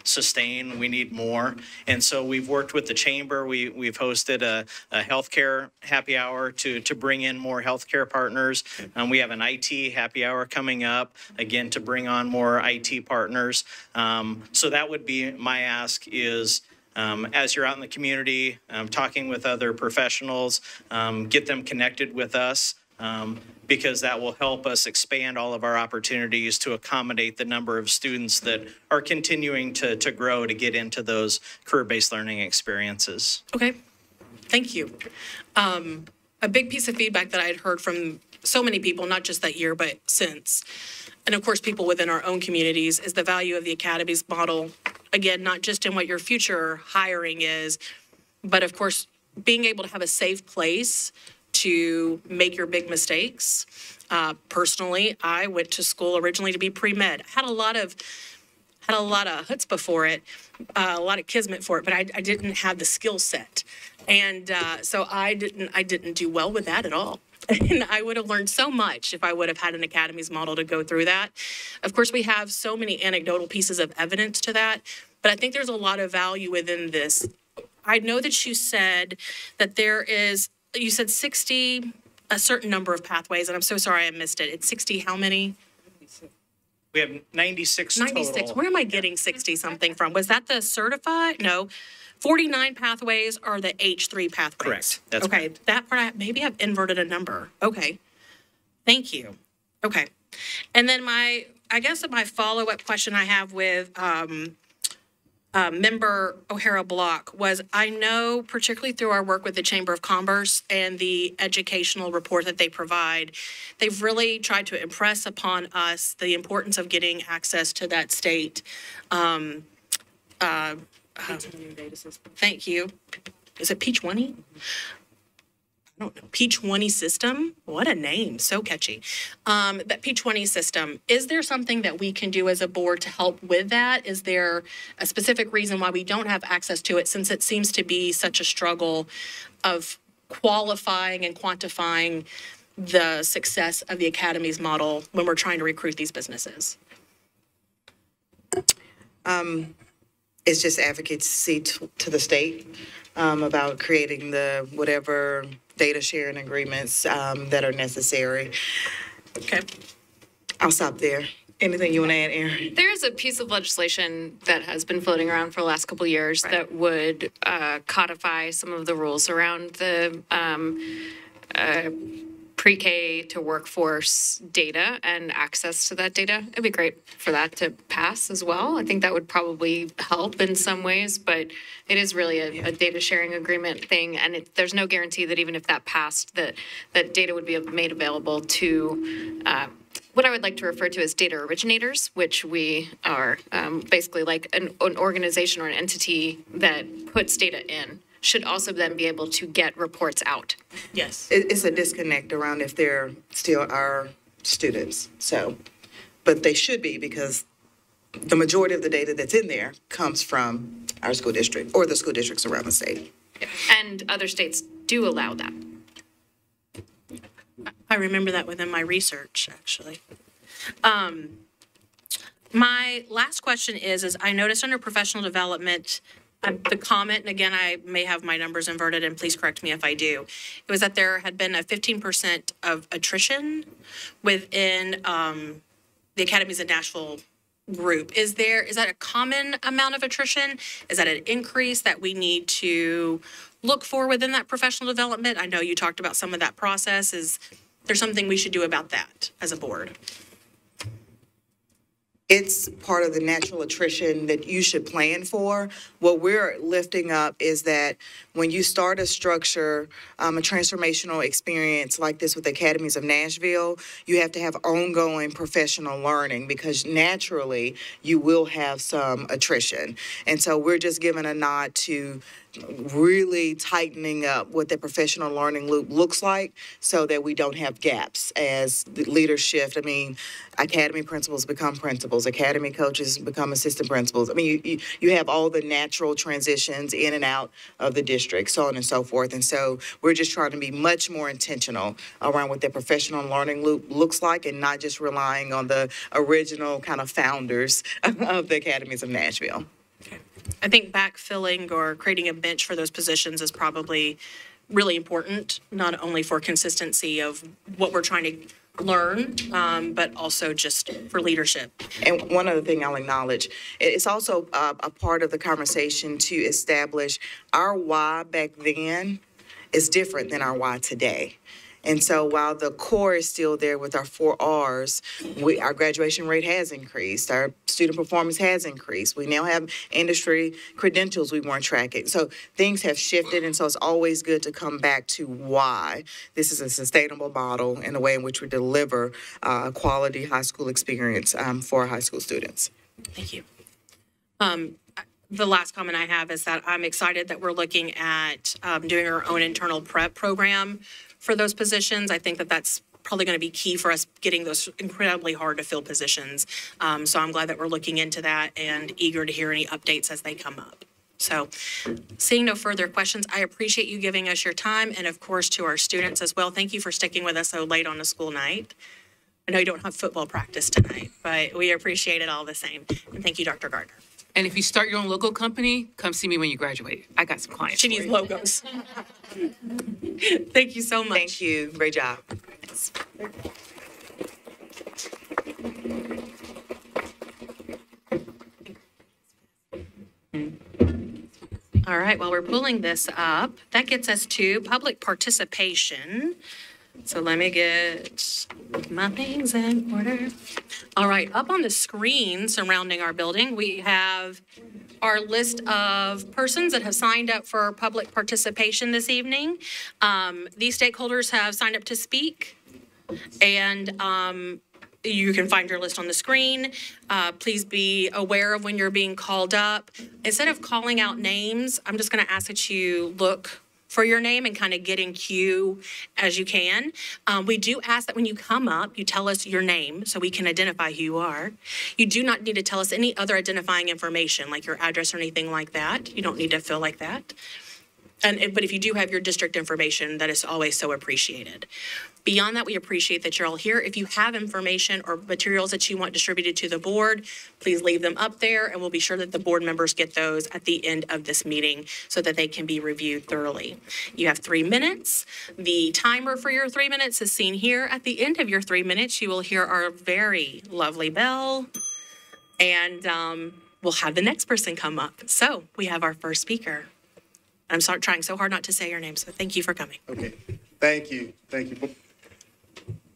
sustain. We need more. And so we've worked with the chamber. We, we've hosted a, a healthcare happy hour to, to bring in more healthcare partners. Um, we have an IT happy hour coming up, again, to bring on more IT partners. Um, so that would be my ask is, um, as you're out in the community, um, talking with other professionals, um, get them connected with us um, because that will help us expand all of our opportunities to accommodate the number of students that are continuing to, to grow to get into those career-based learning experiences. Okay, thank you. Um, a big piece of feedback that I had heard from so many people, not just that year, but since, and of course, people within our own communities, is the value of the academies model. Again, not just in what your future hiring is, but of course, being able to have a safe place to make your big mistakes. Uh, personally, I went to school originally to be pre-med. Had a lot of had a lot of chutzpah before it, uh, a lot of kismet for it, but I, I didn't have the skill set, and uh, so I didn't I didn't do well with that at all. And I would have learned so much if I would have had an academy's model to go through that. Of course, we have so many anecdotal pieces of evidence to that, but I think there's a lot of value within this. I know that you said that there is you said 60, a certain number of pathways, and I'm so sorry I missed it. It's 60 how many? We have 96 total. 96. Where am I getting 60 something from? Was that the certified? No. 49 pathways are the H3 pathways. Correct. That's okay. That part, I, maybe I've inverted a number. Okay. Thank you. Okay. And then my, I guess my follow up question I have with um, uh, member O'Hara Block was I know, particularly through our work with the Chamber of Commerce and the educational report that they provide, they've really tried to impress upon us the importance of getting access to that state. Um, uh, uh, thank you. Is it P20? I don't know, P20 system. What a name, so catchy. Um, that P20 system, is there something that we can do as a board to help with that? Is there a specific reason why we don't have access to it since it seems to be such a struggle of qualifying and quantifying the success of the academy's model when we're trying to recruit these businesses? Um, it's just advocacy to, to the state um, about creating the whatever data sharing agreements um, that are necessary. Okay. I'll stop there. Anything you want to add, Erin? There's a piece of legislation that has been floating around for the last couple of years that would uh, codify some of the rules around the um, uh, pre-K to workforce data and access to that data. It'd be great for that to pass as well. I think that would probably help in some ways, but it is really a, a data sharing agreement thing, and it, there's no guarantee that even if that passed, that that data would be made available to. Uh, what I would like to refer to as data originators, which we are um, basically like an, an organization or an entity that puts data in, should also then be able to get reports out. Yes. It, it's a disconnect around if they're still our students. So, but they should be because the majority of the data that's in there comes from our school district or the school districts around the state. And other states do allow that. I remember that within my research, actually. Um, my last question is, is I noticed under professional development, uh, the comment, and again, I may have my numbers inverted, and please correct me if I do. It was that there had been a 15% of attrition within um, the academies in Nashville group. Is there, is that a common amount of attrition? Is that an increase that we need to look for within that professional development? I know you talked about some of that process. Is there something we should do about that as a board? It's part of the natural attrition that you should plan for. What we're lifting up is that when you start a structure, um, a transformational experience like this with Academies of Nashville, you have to have ongoing professional learning because naturally you will have some attrition. And so we're just giving a nod to really tightening up what the professional learning loop looks like so that we don't have gaps as the leadership. I mean, academy principals become principals, academy coaches become assistant principals. I mean, you, you, you have all the natural transitions in and out of the district, so on and so forth. And so we're just trying to be much more intentional around what the professional learning loop looks like and not just relying on the original kind of founders of the academies of Nashville. I think backfilling or creating a bench for those positions is probably really important, not only for consistency of what we're trying to learn, um, but also just for leadership. And one other thing I'll acknowledge, it's also uh, a part of the conversation to establish our why back then is different than our why today. And so while the core is still there with our four R's, we, our graduation rate has increased. Our student performance has increased. We now have industry credentials we weren't tracking. So things have shifted. And so it's always good to come back to why this is a sustainable model and the way in which we deliver uh, a quality high school experience um, for our high school students. Thank you. Um, the last comment I have is that I'm excited that we're looking at um, doing our own internal prep program for those positions. I think that that's probably going to be key for us getting those incredibly hard to fill positions. Um, so I'm glad that we're looking into that and eager to hear any updates as they come up. So seeing no further questions, I appreciate you giving us your time and of course to our students as well. Thank you for sticking with us so late on a school night. I know you don't have football practice tonight, but we appreciate it all the same. And thank you, Dr. Gardner. And if you start your own logo company, come see me when you graduate. I got some clients. She needs logos. Thank you so much. Thank you. Great job. Thanks. All right, while we're pulling this up, that gets us to public participation. So let me get my things in order. All right, up on the screen surrounding our building, we have our list of persons that have signed up for public participation this evening. Um, These stakeholders have signed up to speak. And um, you can find your list on the screen. Uh, Please be aware of when you're being called up. Instead of calling out names, I'm just going to ask that you look for your name and kind of get in queue as you can. Um, We do ask that when you come up, you tell us your name so we can identify who you are. You do not need to tell us any other identifying information, like your address or anything like that. You don't need to feel like that. And, but if you do have your district information, that is always so appreciated. Beyond that, we appreciate that you're all here. If you have information or materials that you want distributed to the board, please leave them up there, and we'll be sure that the board members get those at the end of this meeting so that they can be reviewed thoroughly. You have three minutes. The timer for your three minutes is seen here. At the end of your three minutes, you will hear our very lovely bell, and um, we'll have the next person come up. So we have our first speaker. I'm sorry, trying so hard not to say your name, so thank you for coming. Okay, thank you, thank you.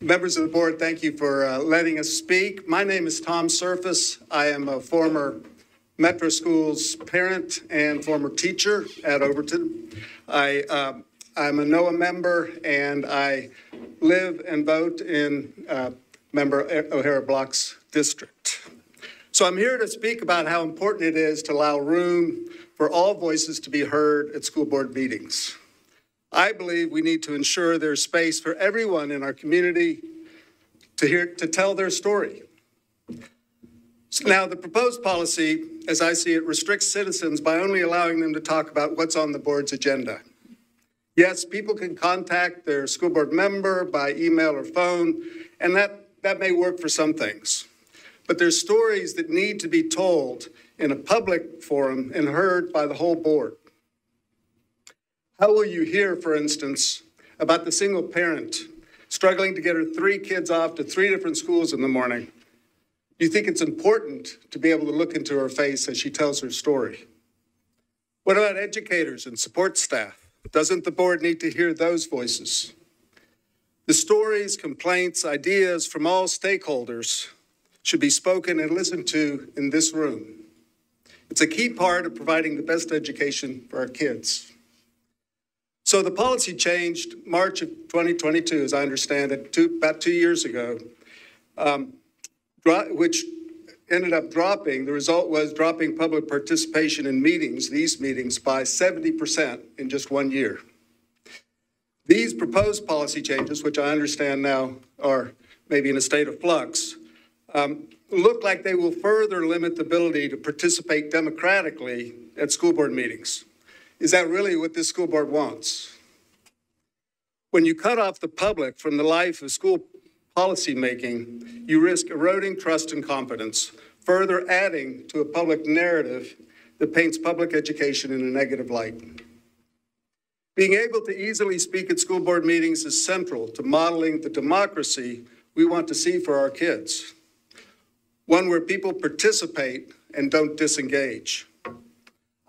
Members of the board, thank you for uh, letting us speak. My name is Tom Surface. I am a former Metro Schools parent and former teacher at Overton. I, um, I'm a NOAA member and I live and vote in uh, member O'Hara Blocks district. So I'm here to speak about how important it is to allow room for all voices to be heard at school board meetings. I believe we need to ensure there's space for everyone in our community to hear to tell their story. So now, the proposed policy, as I see it, restricts citizens by only allowing them to talk about what's on the board's agenda. Yes, people can contact their school board member by email or phone, and that, that may work for some things. But there's stories that need to be told in a public forum and heard by the whole board. How will you hear, for instance, about the single parent struggling to get her three kids off to three different schools in the morning? You think it's important to be able to look into her face as she tells her story? What about educators and support staff? Doesn't the board need to hear those voices? The stories, complaints, ideas from all stakeholders should be spoken and listened to in this room. It's a key part of providing the best education for our kids. So the policy changed March of 2022, as I understand it, two, about two years ago, um, which ended up dropping. The result was dropping public participation in meetings, these meetings, by 70% in just one year. These proposed policy changes, which I understand now are maybe in a state of flux, um, look like they will further limit the ability to participate democratically at school board meetings. Is that really what this school board wants? When you cut off the public from the life of school policy making, you risk eroding trust and confidence, further adding to a public narrative that paints public education in a negative light. Being able to easily speak at school board meetings is central to modeling the democracy we want to see for our kids one where people participate and don't disengage.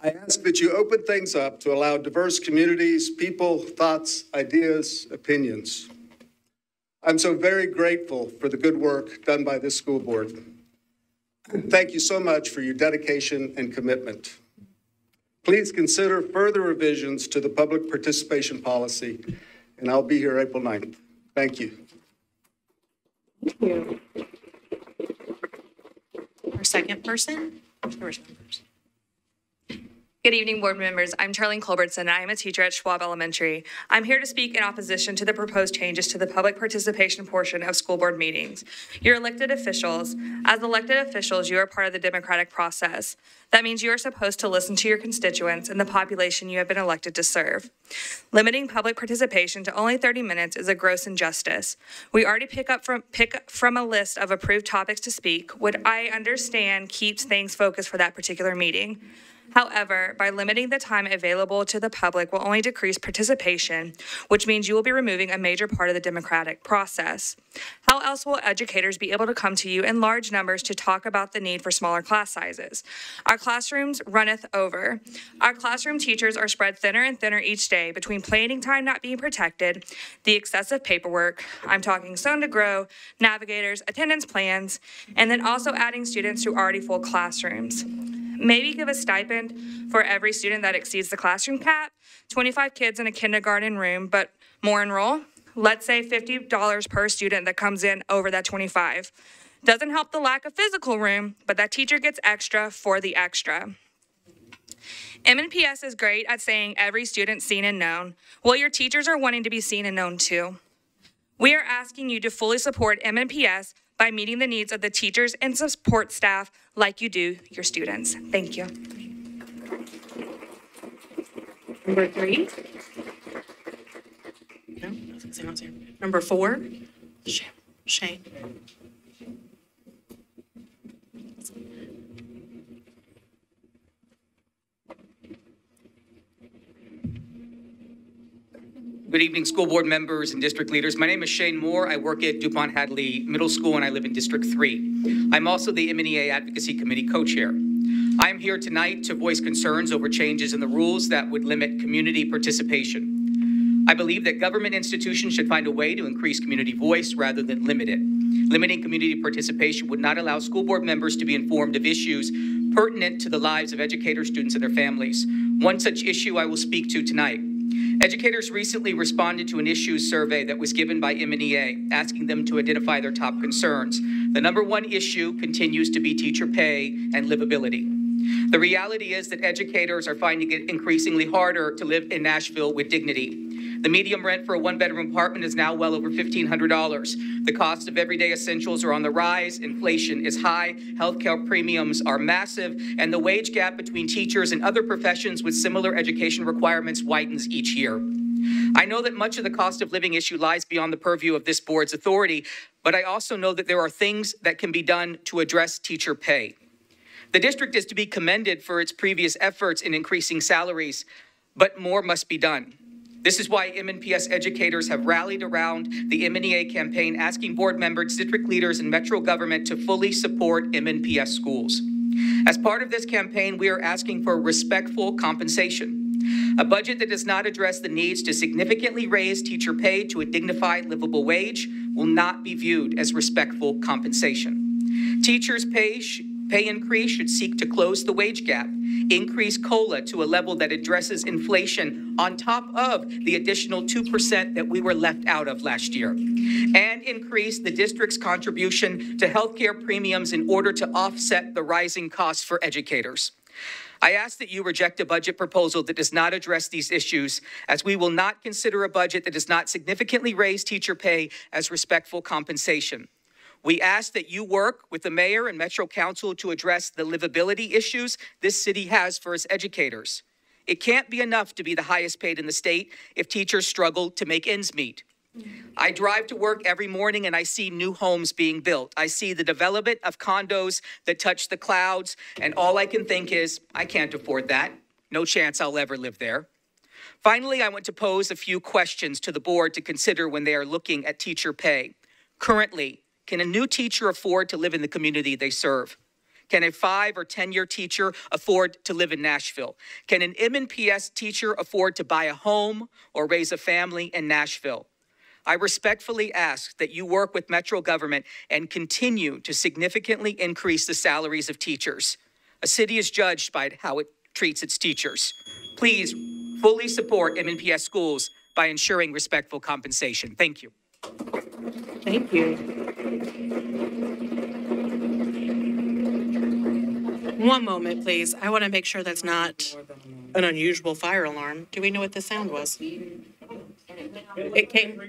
I ask that you open things up to allow diverse communities, people, thoughts, ideas, opinions. I'm so very grateful for the good work done by this school board. Thank you so much for your dedication and commitment. Please consider further revisions to the public participation policy, and I'll be here April 9th. Thank you. Thank you. Our second person? Good evening, board members. I'm Charlene Culbertson, and I am a teacher at Shwab Elementary. I'm here to speak in opposition to the proposed changes to the public participation portion of school board meetings. You're elected officials. As elected officials, you are part of the democratic process. That means you are supposed to listen to your constituents and the population you have been elected to serve. Limiting public participation to only 30 minutes is a gross injustice. We already pick up from pick from a list of approved topics to speak, what I understand keeps things focused for that particular meeting. However, by limiting the time available to the public will only decrease participation, which means you will be removing a major part of the democratic process. How else will educators be able to come to you in large numbers to talk about the need for smaller class sizes? Our classrooms runneth over. Our classroom teachers are spread thinner and thinner each day between planning time not being protected, the excessive paperwork, I'm talking Zone to Grow, navigators, attendance plans, and then also adding students to already full classrooms. Maybe give a stipend for every student that exceeds the classroom cap, 25 kids in a kindergarten room, but more enroll. Let's say $50 per student that comes in over that 25. Doesn't help the lack of physical room, but that teacher gets extra for the extra. MNPS is great at saying every student seen and known. Well, your teachers are wanting to be seen and known too. We are asking you to fully support MNPS by meeting the needs of the teachers and support staff like you do your students. Thank you. Number three? No, I was gonna say not here. Number four? Shane. Shane. Good evening, school board members and district leaders. My name is Shane Moore. I work at DuPont Hadley Middle School and I live in District 3. I'm also the MNEA Advocacy Committee co-chair. I am here tonight to voice concerns over changes in the rules that would limit community participation. I believe that government institutions should find a way to increase community voice rather than limit it. Limiting community participation would not allow school board members to be informed of issues pertinent to the lives of educators, students, and their families. One such issue I will speak to tonight. Educators recently responded to an issues survey that was given by MNEA, asking them to identify their top concerns. The number one issue continues to be teacher pay and livability. The reality is that educators are finding it increasingly harder to live in Nashville with dignity. The medium rent for a one bedroom apartment is now well over $1,500. The cost of everyday essentials are on the rise, inflation is high, healthcare premiums are massive, and the wage gap between teachers and other professions with similar education requirements widens each year. I know that much of the cost of living issue lies beyond the purview of this board's authority, but I also know that there are things that can be done to address teacher pay. The district is to be commended for its previous efforts in increasing salaries, but more must be done. This is why MNPS educators have rallied around the MNEA campaign asking board members, district leaders, and metro government to fully support MNPS schools. As part of this campaign, we are asking for respectful compensation. A budget that does not address the needs to significantly raise teacher pay to a dignified, livable wage will not be viewed as respectful compensation. Teachers' pay Pay increase should seek to close the wage gap, increase COLA to a level that addresses inflation on top of the additional 2% that we were left out of last year, and increase the district's contribution to healthcare premiums in order to offset the rising costs for educators. I ask that you reject a budget proposal that does not address these issues, as we will not consider a budget that does not significantly raise teacher pay as respectful compensation. We ask that you work with the mayor and Metro Council to address the livability issues this city has for its educators. It can't be enough to be the highest paid in the state if teachers struggle to make ends meet. I drive to work every morning and I see new homes being built. I see the development of condos that touch the clouds, and all I can think is, I can't afford that. No chance I'll ever live there. Finally, I want to pose a few questions to the board to consider when they are looking at teacher pay. Currently, can a new teacher afford to live in the community they serve? Can a five or 10 year teacher afford to live in Nashville? Can an MNPS teacher afford to buy a home or raise a family in Nashville? I respectfully ask that you work with Metro government and continue to significantly increase the salaries of teachers. A city is judged by how it treats its teachers. Please fully support MNPS schools by ensuring respectful compensation. Thank you. Thank you. One moment, please. I want to make sure that's not an unusual fire alarm. Do we know what the sound was? It came,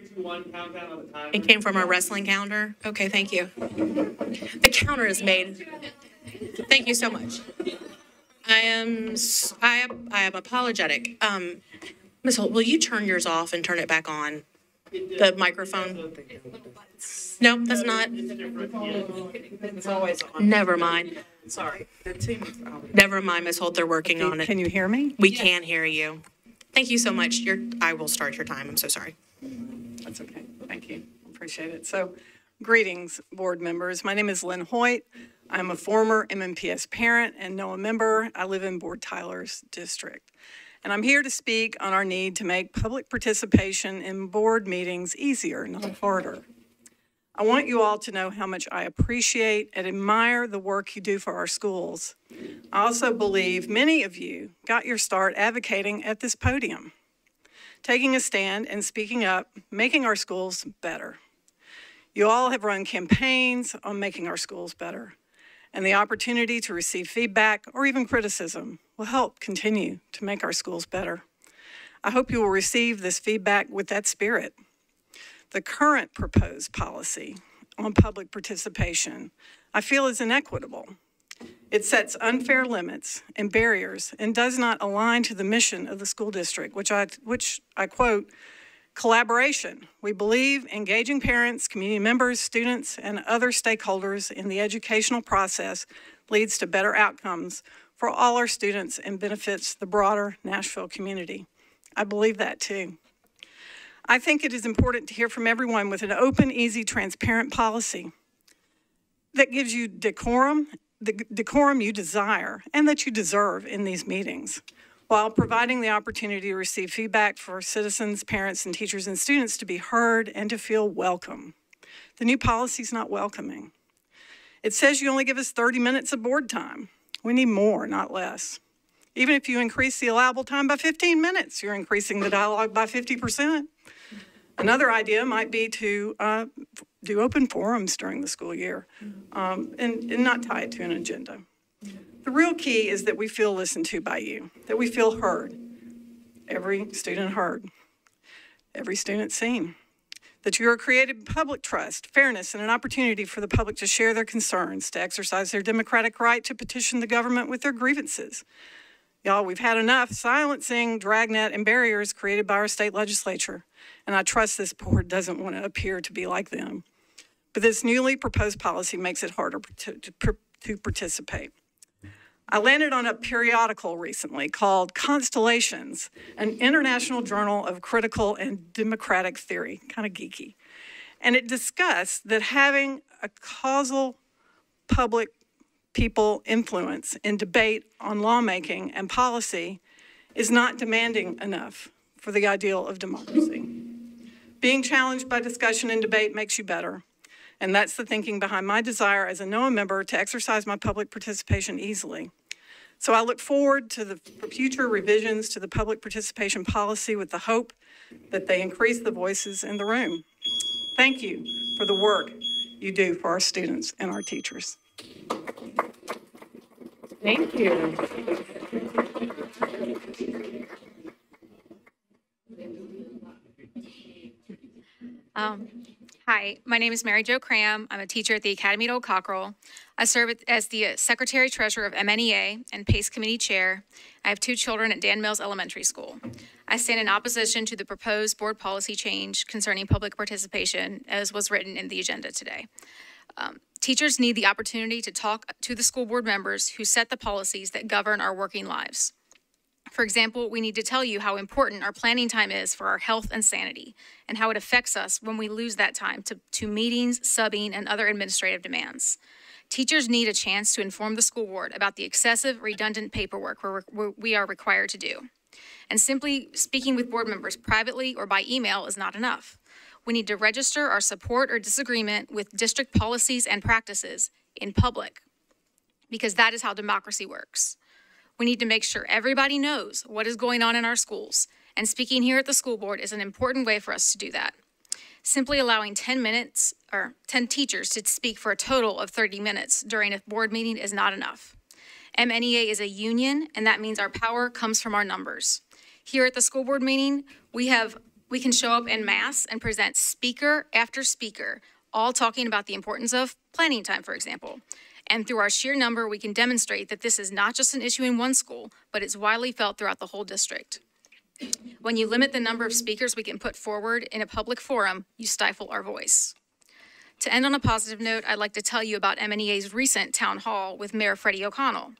it came from our wrestling counter? Okay, thank you. The counter is made. Thank you so much. I am, I am, I am apologetic. Um, Ms. Holt, will you turn yours off and turn it back on? The microphone? No, that's not. It's always on. Never mind. Sorry, the team is out. Never mind, Ms. Holt, they're working on it. Can you hear me? We can hear you. Thank you so much. Your, I will start your time. I'm so sorry. That's okay. Thank you. Appreciate it. So, greetings, board members. My name is Lynn Hoyt. I'm a former MNPS parent and NOAA member. I live in Board Tylor's district. And I'm here to speak on our need to make public participation in board meetings easier, not harder. I want you all to know how much I appreciate and admire the work you do for our schools. I also believe many of you got your start advocating at this podium, taking a stand and speaking up, making our schools better. You all have run campaigns on making our schools better, and the opportunity to receive feedback or even criticism will help continue to make our schools better. I hope you will receive this feedback with that spirit. The current proposed policy on public participation, I feel is inequitable. It sets unfair limits and barriers and does not align to the mission of the school district, which I, which I quote, collaboration. We believe engaging parents, community members, students, and other stakeholders in the educational process leads to better outcomes for all our students and benefits the broader Nashville community. I believe that too. I think it is important to hear from everyone with an open, easy, transparent policy that gives you decorum, the decorum you desire and that you deserve in these meetings, while providing the opportunity to receive feedback for citizens, parents, and teachers and students to be heard and to feel welcome. The new policy is not welcoming. It says you only give us 30 minutes of board time. We need more, not less. Even if you increase the allowable time by 15 minutes, you're increasing the dialogue by 50%. Another idea might be to uh, do open forums during the school year um, and, and not tie it to an agenda. The real key is that we feel listened to by you, that we feel heard. Every student heard, every student seen. That you are created public trust, fairness, and an opportunity for the public to share their concerns, to exercise their democratic right to petition the government with their grievances. Y'all, we've had enough silencing, dragnet, and barriers created by our state legislature and I trust this board doesn't want to appear to be like them. But this newly proposed policy makes it harder to, to, to participate. I landed on a periodical recently called Constellations, an international journal of critical and democratic theory, kind of geeky. And it discussed that having a causal public people influence in debate on lawmaking and policy is not demanding enough for the ideal of democracy. Being challenged by discussion and debate makes you better. And that's the thinking behind my desire as a NOAA member to exercise my public participation easily. So I look forward to the future revisions to the public participation policy with the hope that they increase the voices in the room. Thank you for the work you do for our students and our teachers. Thank you. Um, hi, my name is Mary Jo Cram. I'm a teacher at the Academy at Old Cockrell. I serve as the Secretary Treasurer of MNEA and PACE Committee Chair. I have two children at Dan Mills Elementary School. I stand in opposition to the proposed board policy change concerning public participation as was written in the agenda today. Um, teachers need the opportunity to talk to the school board members who set the policies that govern our working lives. For example, we need to tell you how important our planning time is for our health and sanity, and how it affects us when we lose that time to, to meetings, subbing, and other administrative demands. Teachers need a chance to inform the school board about the excessive, redundant paperwork we're, we are required to do. And simply speaking with board members privately or by email is not enough. We need to register our support or disagreement with district policies and practices in public, because that is how democracy works. We need to make sure everybody knows what is going on in our schools, and speaking here at the school board is an important way for us to do that. Simply allowing 10 minutes or 10 teachers to speak for a total of 30 minutes during a board meeting is not enough. MNEA is a union, and that means our power comes from our numbers. Here at the school board meeting, we have we can show up in mass and present speaker after speaker, all talking about the importance of planning time, for example. And through our sheer number, we can demonstrate that this is not just an issue in one school, but it's widely felt throughout the whole district. When you limit the number of speakers we can put forward in a public forum, you stifle our voice. To end on a positive note, I'd like to tell you about MNEA's recent town hall with Mayor Freddie O'Connell.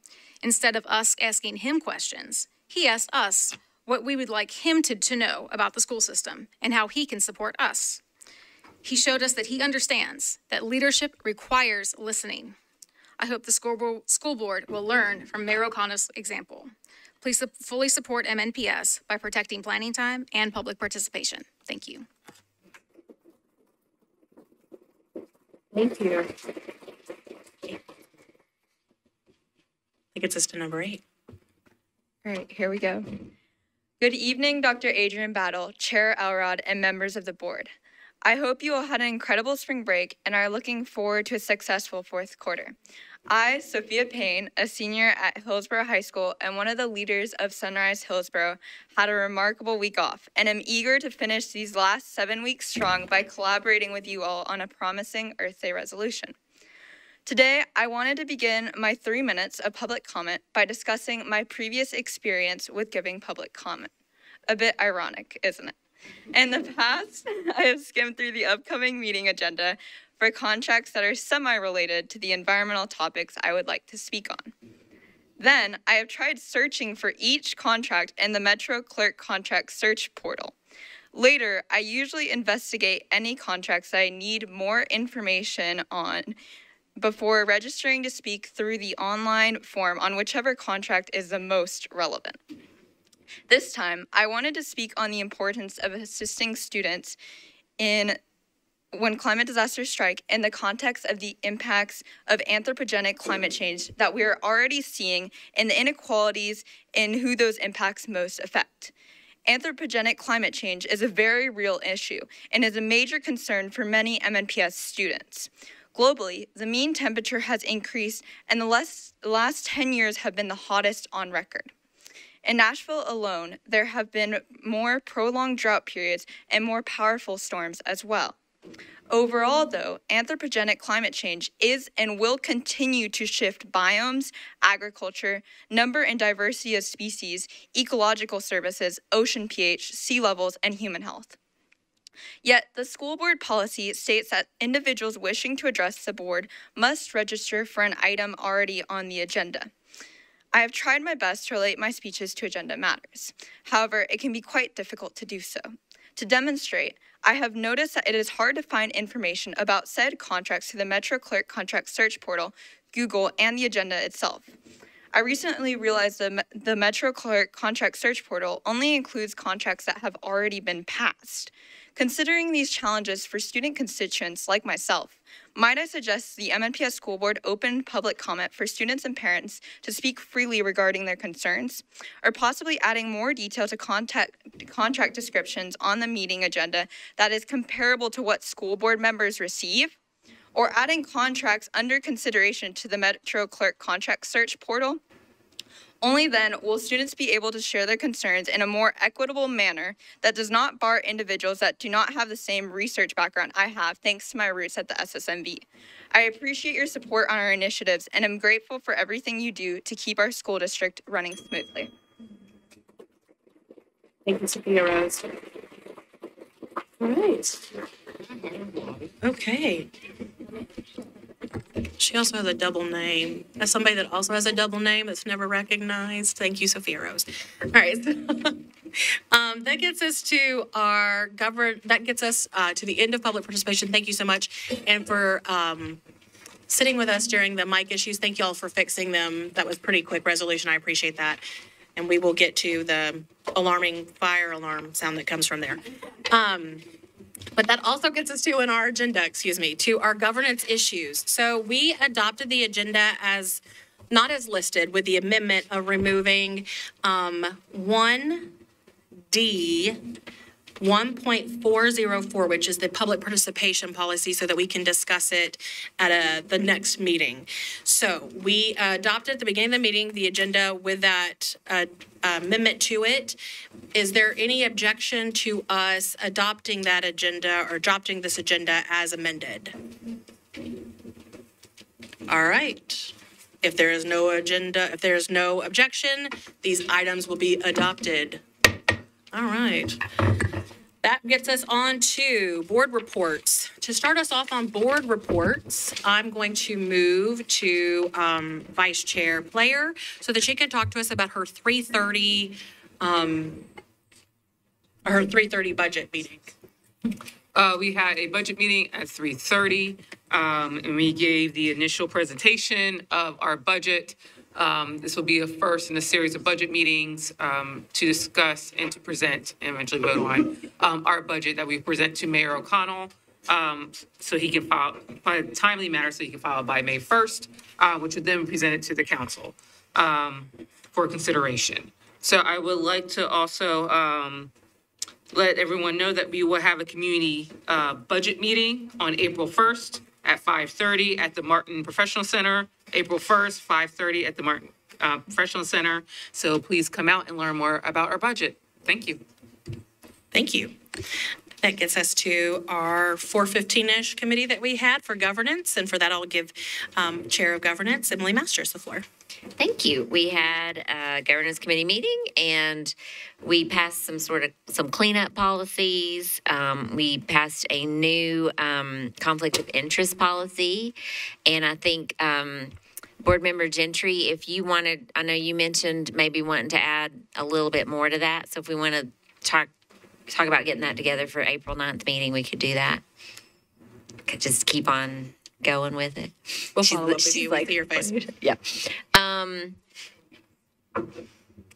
Instead of us asking him questions, he asked us what we would like him to, to know about the school system and how he can support us. He showed us that he understands that leadership requires listening. I hope the school, school board will learn from Mayor O'Connell's example. Please su- fully support MNPS by protecting planning time and public participation. Thank you. Thank you. That gets us to number eight. All right, here we go. Good evening, Dr. Adrienne Battle, Chair Elrod, and members of the board. I hope you all had an incredible spring break and are looking forward to a successful fourth quarter. I, Sophia Payne, a senior at Hillsboro High School and one of the leaders of Sunrise Hillsboro, had a remarkable week off and am eager to finish these last seven weeks strong by collaborating with you all on a promising Earth Day resolution. Today, I wanted to begin my three minutes of public comment by discussing my previous experience with giving public comment. A bit ironic, isn't it? In the past, I have skimmed through the upcoming meeting agenda for contracts that are semi related to the environmental topics I would like to speak on. Then, I have tried searching for each contract in the Metro Clerk Contract Search portal. Later, I usually investigate any contracts that I need more information on before registering to speak through the online form on whichever contract is the most relevant. This time, I wanted to speak on the importance of assisting students in when climate disasters strike in the context of the impacts of anthropogenic climate change that we are already seeing and the inequalities in who those impacts most affect. Anthropogenic climate change is a very real issue and is a major concern for many MNPS students. Globally, the mean temperature has increased, and the less, last 10 years have been the hottest on record. In Nashville alone, there have been more prolonged drought periods and more powerful storms as well. Overall, though, anthropogenic climate change is and will continue to shift biomes, agriculture, number and diversity of species, ecological services, ocean pH, sea levels, and human health. Yet, the school board policy states that individuals wishing to address the board must register for an item already on the agenda. I have tried my best to relate my speeches to agenda matters. However, it can be quite difficult to do so. To demonstrate, I have noticed that it is hard to find information about said contracts through the Metro Clerk Contract Search Portal, Google, and the agenda itself. I recently realized the, the Metro Clerk Contract Search Portal only includes contracts that have already been passed. Considering these challenges for student constituents like myself, might I suggest the MNPS School Board open public comment for students and parents to speak freely regarding their concerns, or possibly adding more detail to contact, contract descriptions on the meeting agenda that is comparable to what school board members receive? Or adding contracts under consideration to the Metro Clerk Contract Search portal only then will students be able to share their concerns in a more equitable manner that does not bar individuals that do not have the same research background I have, thanks to my roots at the SSMV. I appreciate your support on our initiatives and am grateful for everything you do to keep our school district running smoothly. Thank you, Sophia Rose. All right. Okay. She also has a double name. As somebody that also has a double name that's never recognized, thank you, Sophia Rose. All right. um, that gets us to our govern. That gets us uh, to the end of public participation. Thank you so much, and for um, sitting with us during the mic issues. Thank you all for fixing them. That was pretty quick resolution. I appreciate that. And we will get to the alarming fire alarm sound that comes from there. Um, but that also gets us to in our agenda, excuse me, to our governance issues. So we adopted the agenda as not as listed with the amendment of removing um, 1D 1.404, which is the public participation policy, so that we can discuss it at a, the next meeting. So we uh, adopted at the beginning of the meeting the agenda with that uh, amendment to it. Is there any objection to us adopting that agenda or adopting this agenda as amended? All right. If there is no agenda, if there is no objection, these items will be adopted. All right. That gets us on to board reports. To start us off on board reports, I'm going to move to um, Vice Chair Player so that she can talk to us about her 3:30, um, her 3:30 budget meeting. Uh, we had a budget meeting at three thirty, um, and we gave the initial presentation of our budget. Um, this will be a first in a series of budget meetings, um, to discuss and to present and eventually vote on, um, our budget that we present to Mayor O'Connell. Um, so he can file, by a timely manner, so he can file by May first, uh, which would then be presented to the council, um, for consideration. So I would like to also, um, let everyone know that we will have a community uh, budget meeting on April 1st at 5:30 at the Martin Professional Center. April 1st, 5:30 at the Martin uh, Professional Center. So please come out and learn more about our budget. Thank you. Thank you. That gets us to our 4:15-ish committee that we had for governance. And for that, I'll give um, Chair of Governance, Emily Masters, the floor. Thank you. We had a governance committee meeting and we passed some sort of, some cleanup policies. Um, we passed a new, um, conflict of interest policy. And I think, um, Board Member Gentry, if you wanted, I know you mentioned maybe wanting to add a little bit more to that. So if we want to talk, talk about getting that together for April 9th meeting, we could do that. Could just keep on going with it. We'll She's- follow up with you like, with your face. Yeah. Um,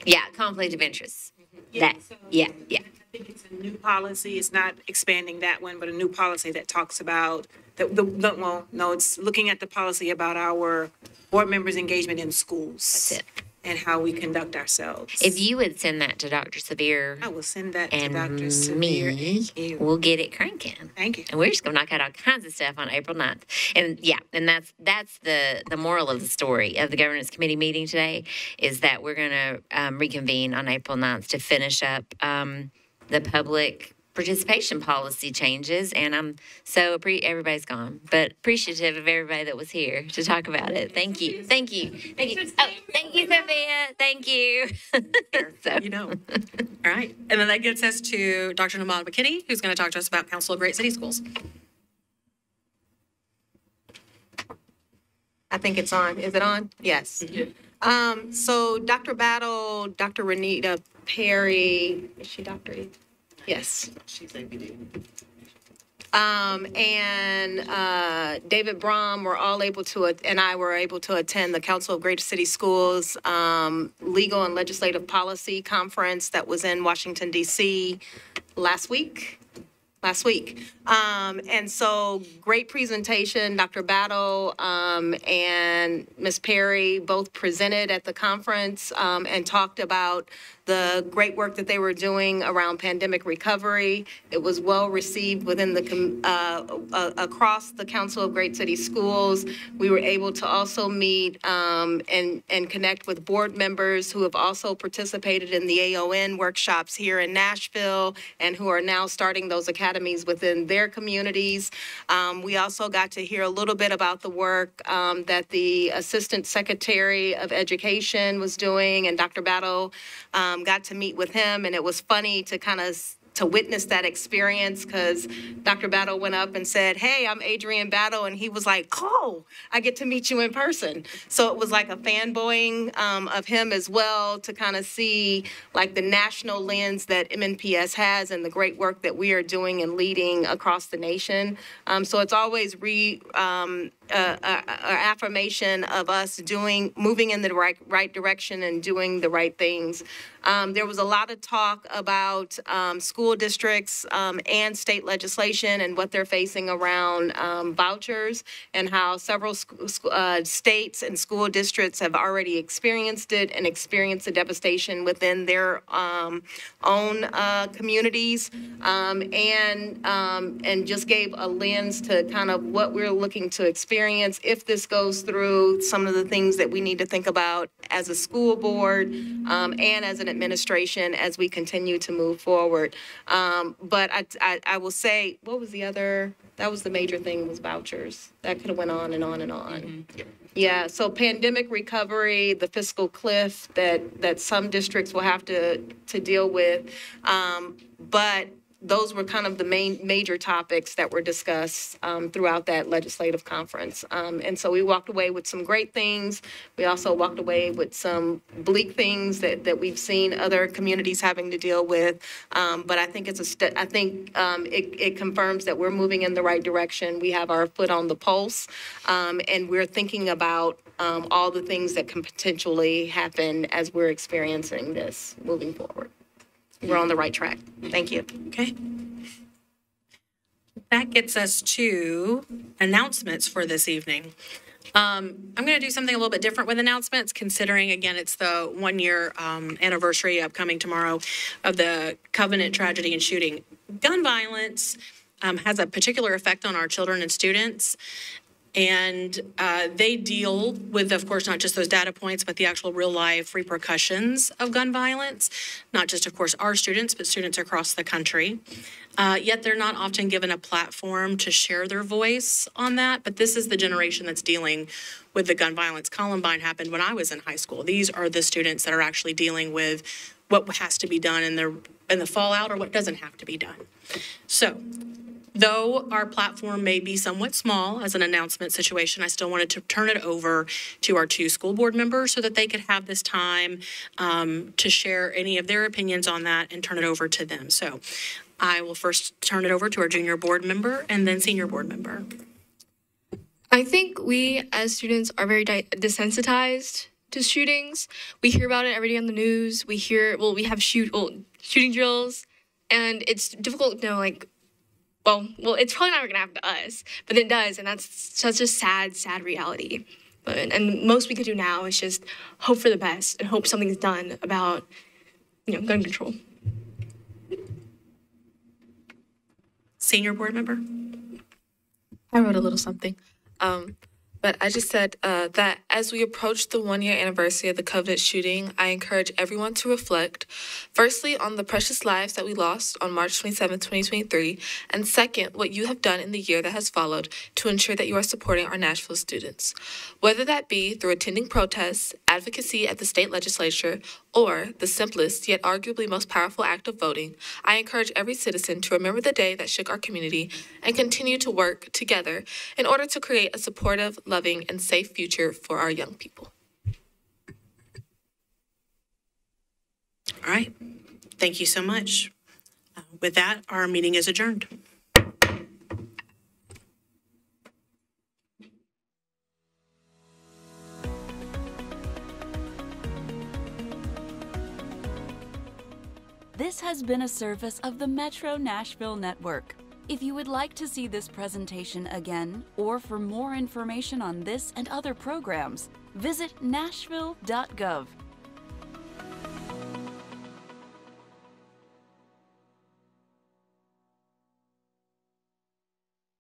yeah, conflict of interest. That, yeah, yeah. Think it's a new policy. It's not expanding that one, but a new policy that talks about, the, the, the- well, no, it's looking at the policy about our board members' engagement in schools. That's it. And how we conduct ourselves. If you would send that to Dr. Severe I will send that to and Dr. Severe. me, we'll get it cranking. Thank you. And we're just gonna knock out all kinds of stuff on April 9th. And yeah, and that's, that's the, the moral of the story of the governance committee meeting today is that we're gonna um, reconvene on April 9th to finish up um, the public participation policy changes. And I'm so, appre- everybody's gone, but appreciative of everybody that was here to talk about it. Thank you, thank you, thank you. Oh, thank you, Sophia, thank you. So- You know. All right. And then that gets us to Dr. Nabaa-McKinney, who's going to talk to us about Council of Great City Schools. I think it's on. Is it on? Yes. Um, so Dr. Battle, Dr. Renita Perry, is she Dr. E? Yes. She's ABD. Um, and uh, David Brom were all able to, and I were able to attend the Council of Greater City Schools um, Legal and Legislative Policy Conference that was in Washington, D.C. last week. Last week. Um, and so, great presentation. Dr. Battle um, and Ms. Perry both presented at the conference um, and talked about the great work that they were doing around pandemic recovery. It was well received within the, uh, across the Council of Great City Schools. We were able to also meet um, and, and connect with board members who have also participated in the AON workshops here in Nashville and who are now starting those academies within their communities. Um, we also got to hear a little bit about the work um, that the Assistant Secretary of Education was doing, and Dr. Battle um, got to meet with him, and it was funny to kind of to witness that experience because Dr. Battle went up and said, Hey, I'm Adrienne Battle. And he was like, Oh, I get to meet you in person. So it was like a fanboying um, of him as well to kind of see like the national lens that MNPS has and the great work that we are doing and leading across the nation. Um, so it's always re, um, uh, affirmation of us doing, moving in the right, right direction and doing the right things. Um, there was a lot of talk about um, school districts um, and state legislation and what they're facing around um, vouchers and how several uh, states and school districts have already experienced it and experienced the devastation within their um, own uh, communities um, and and just gave a lens to kind of what we're looking to experience if this goes through some of the things that we need to think about as a school board um, and as an administration as we continue to move forward. Um, but I, I, I will say, what was the other? That was the major thing was vouchers. That could have went on and on and on. Yeah, so pandemic recovery, the fiscal cliff that, that some districts will have to, to deal with. Um, but those were kind of the main major topics that were discussed um, throughout that legislative conference. Um, and so we walked away with some great things. We also walked away with some bleak things that, that we've seen other communities having to deal with. Um, but I think it's a I think um, it, it confirms that we're moving in the right direction. We have our foot on the pulse, um, and we're thinking about um, all the things that can potentially happen as we're experiencing this moving forward we're on the right track. Thank you. Okay. That gets us to announcements for this evening. Um, I'm going to do something a little bit different with announcements, considering again it's the one year um, anniversary upcoming tomorrow of the Covenant tragedy and shooting. Gun violence um, has a particular effect on our children and students. And uh, they deal with, of course, not just those data points, but the actual real life repercussions of gun violence, not just, of course, our students, but students across the country. Uh, yet they're not often given a platform to share their voice on that. But this is the generation that's dealing with the gun violence. Columbine happened when I was in high school. These are the students that are actually dealing with what has to be done in the in the fallout or what doesn't have to be done. So Though our platform may be somewhat small as an announcement situation, I still wanted to turn it over to our two school board members so that they could have this time um, to share any of their opinions on that and turn it over to them. So I will first turn it over to our junior board member and then senior board member. I think we as students are very desensitized to shootings. We hear about it every day on the news. We hear, well, we have shoot, well, shooting drills, and it's difficult to know, like, well, well, it's probably never gonna happen to us, but it does, and that's such a sad, sad reality. But and most we could do now is just hope for the best and hope something's done about, you know, gun control. Senior board member. I wrote a little something. Um, but I just said uh, that as we approach the one year anniversary of the Covenant shooting, I encourage everyone to reflect, firstly, on the precious lives that we lost on March 27, 2023, and second, what you have done in the year that has followed to ensure that you are supporting our Nashville students. Whether that be through attending protests, advocacy at the state legislature, or the simplest yet arguably most powerful act of voting, I encourage every citizen to remember the day that shook our community and continue to work together in order to create a supportive, loving, and safe future for our young people. All right. Thank you so much. Uh, with that, our meeting is adjourned. This has been a service of the Metro Nashville Network. If you would like to see this presentation again, or for more information on this and other programs, visit nashville.gov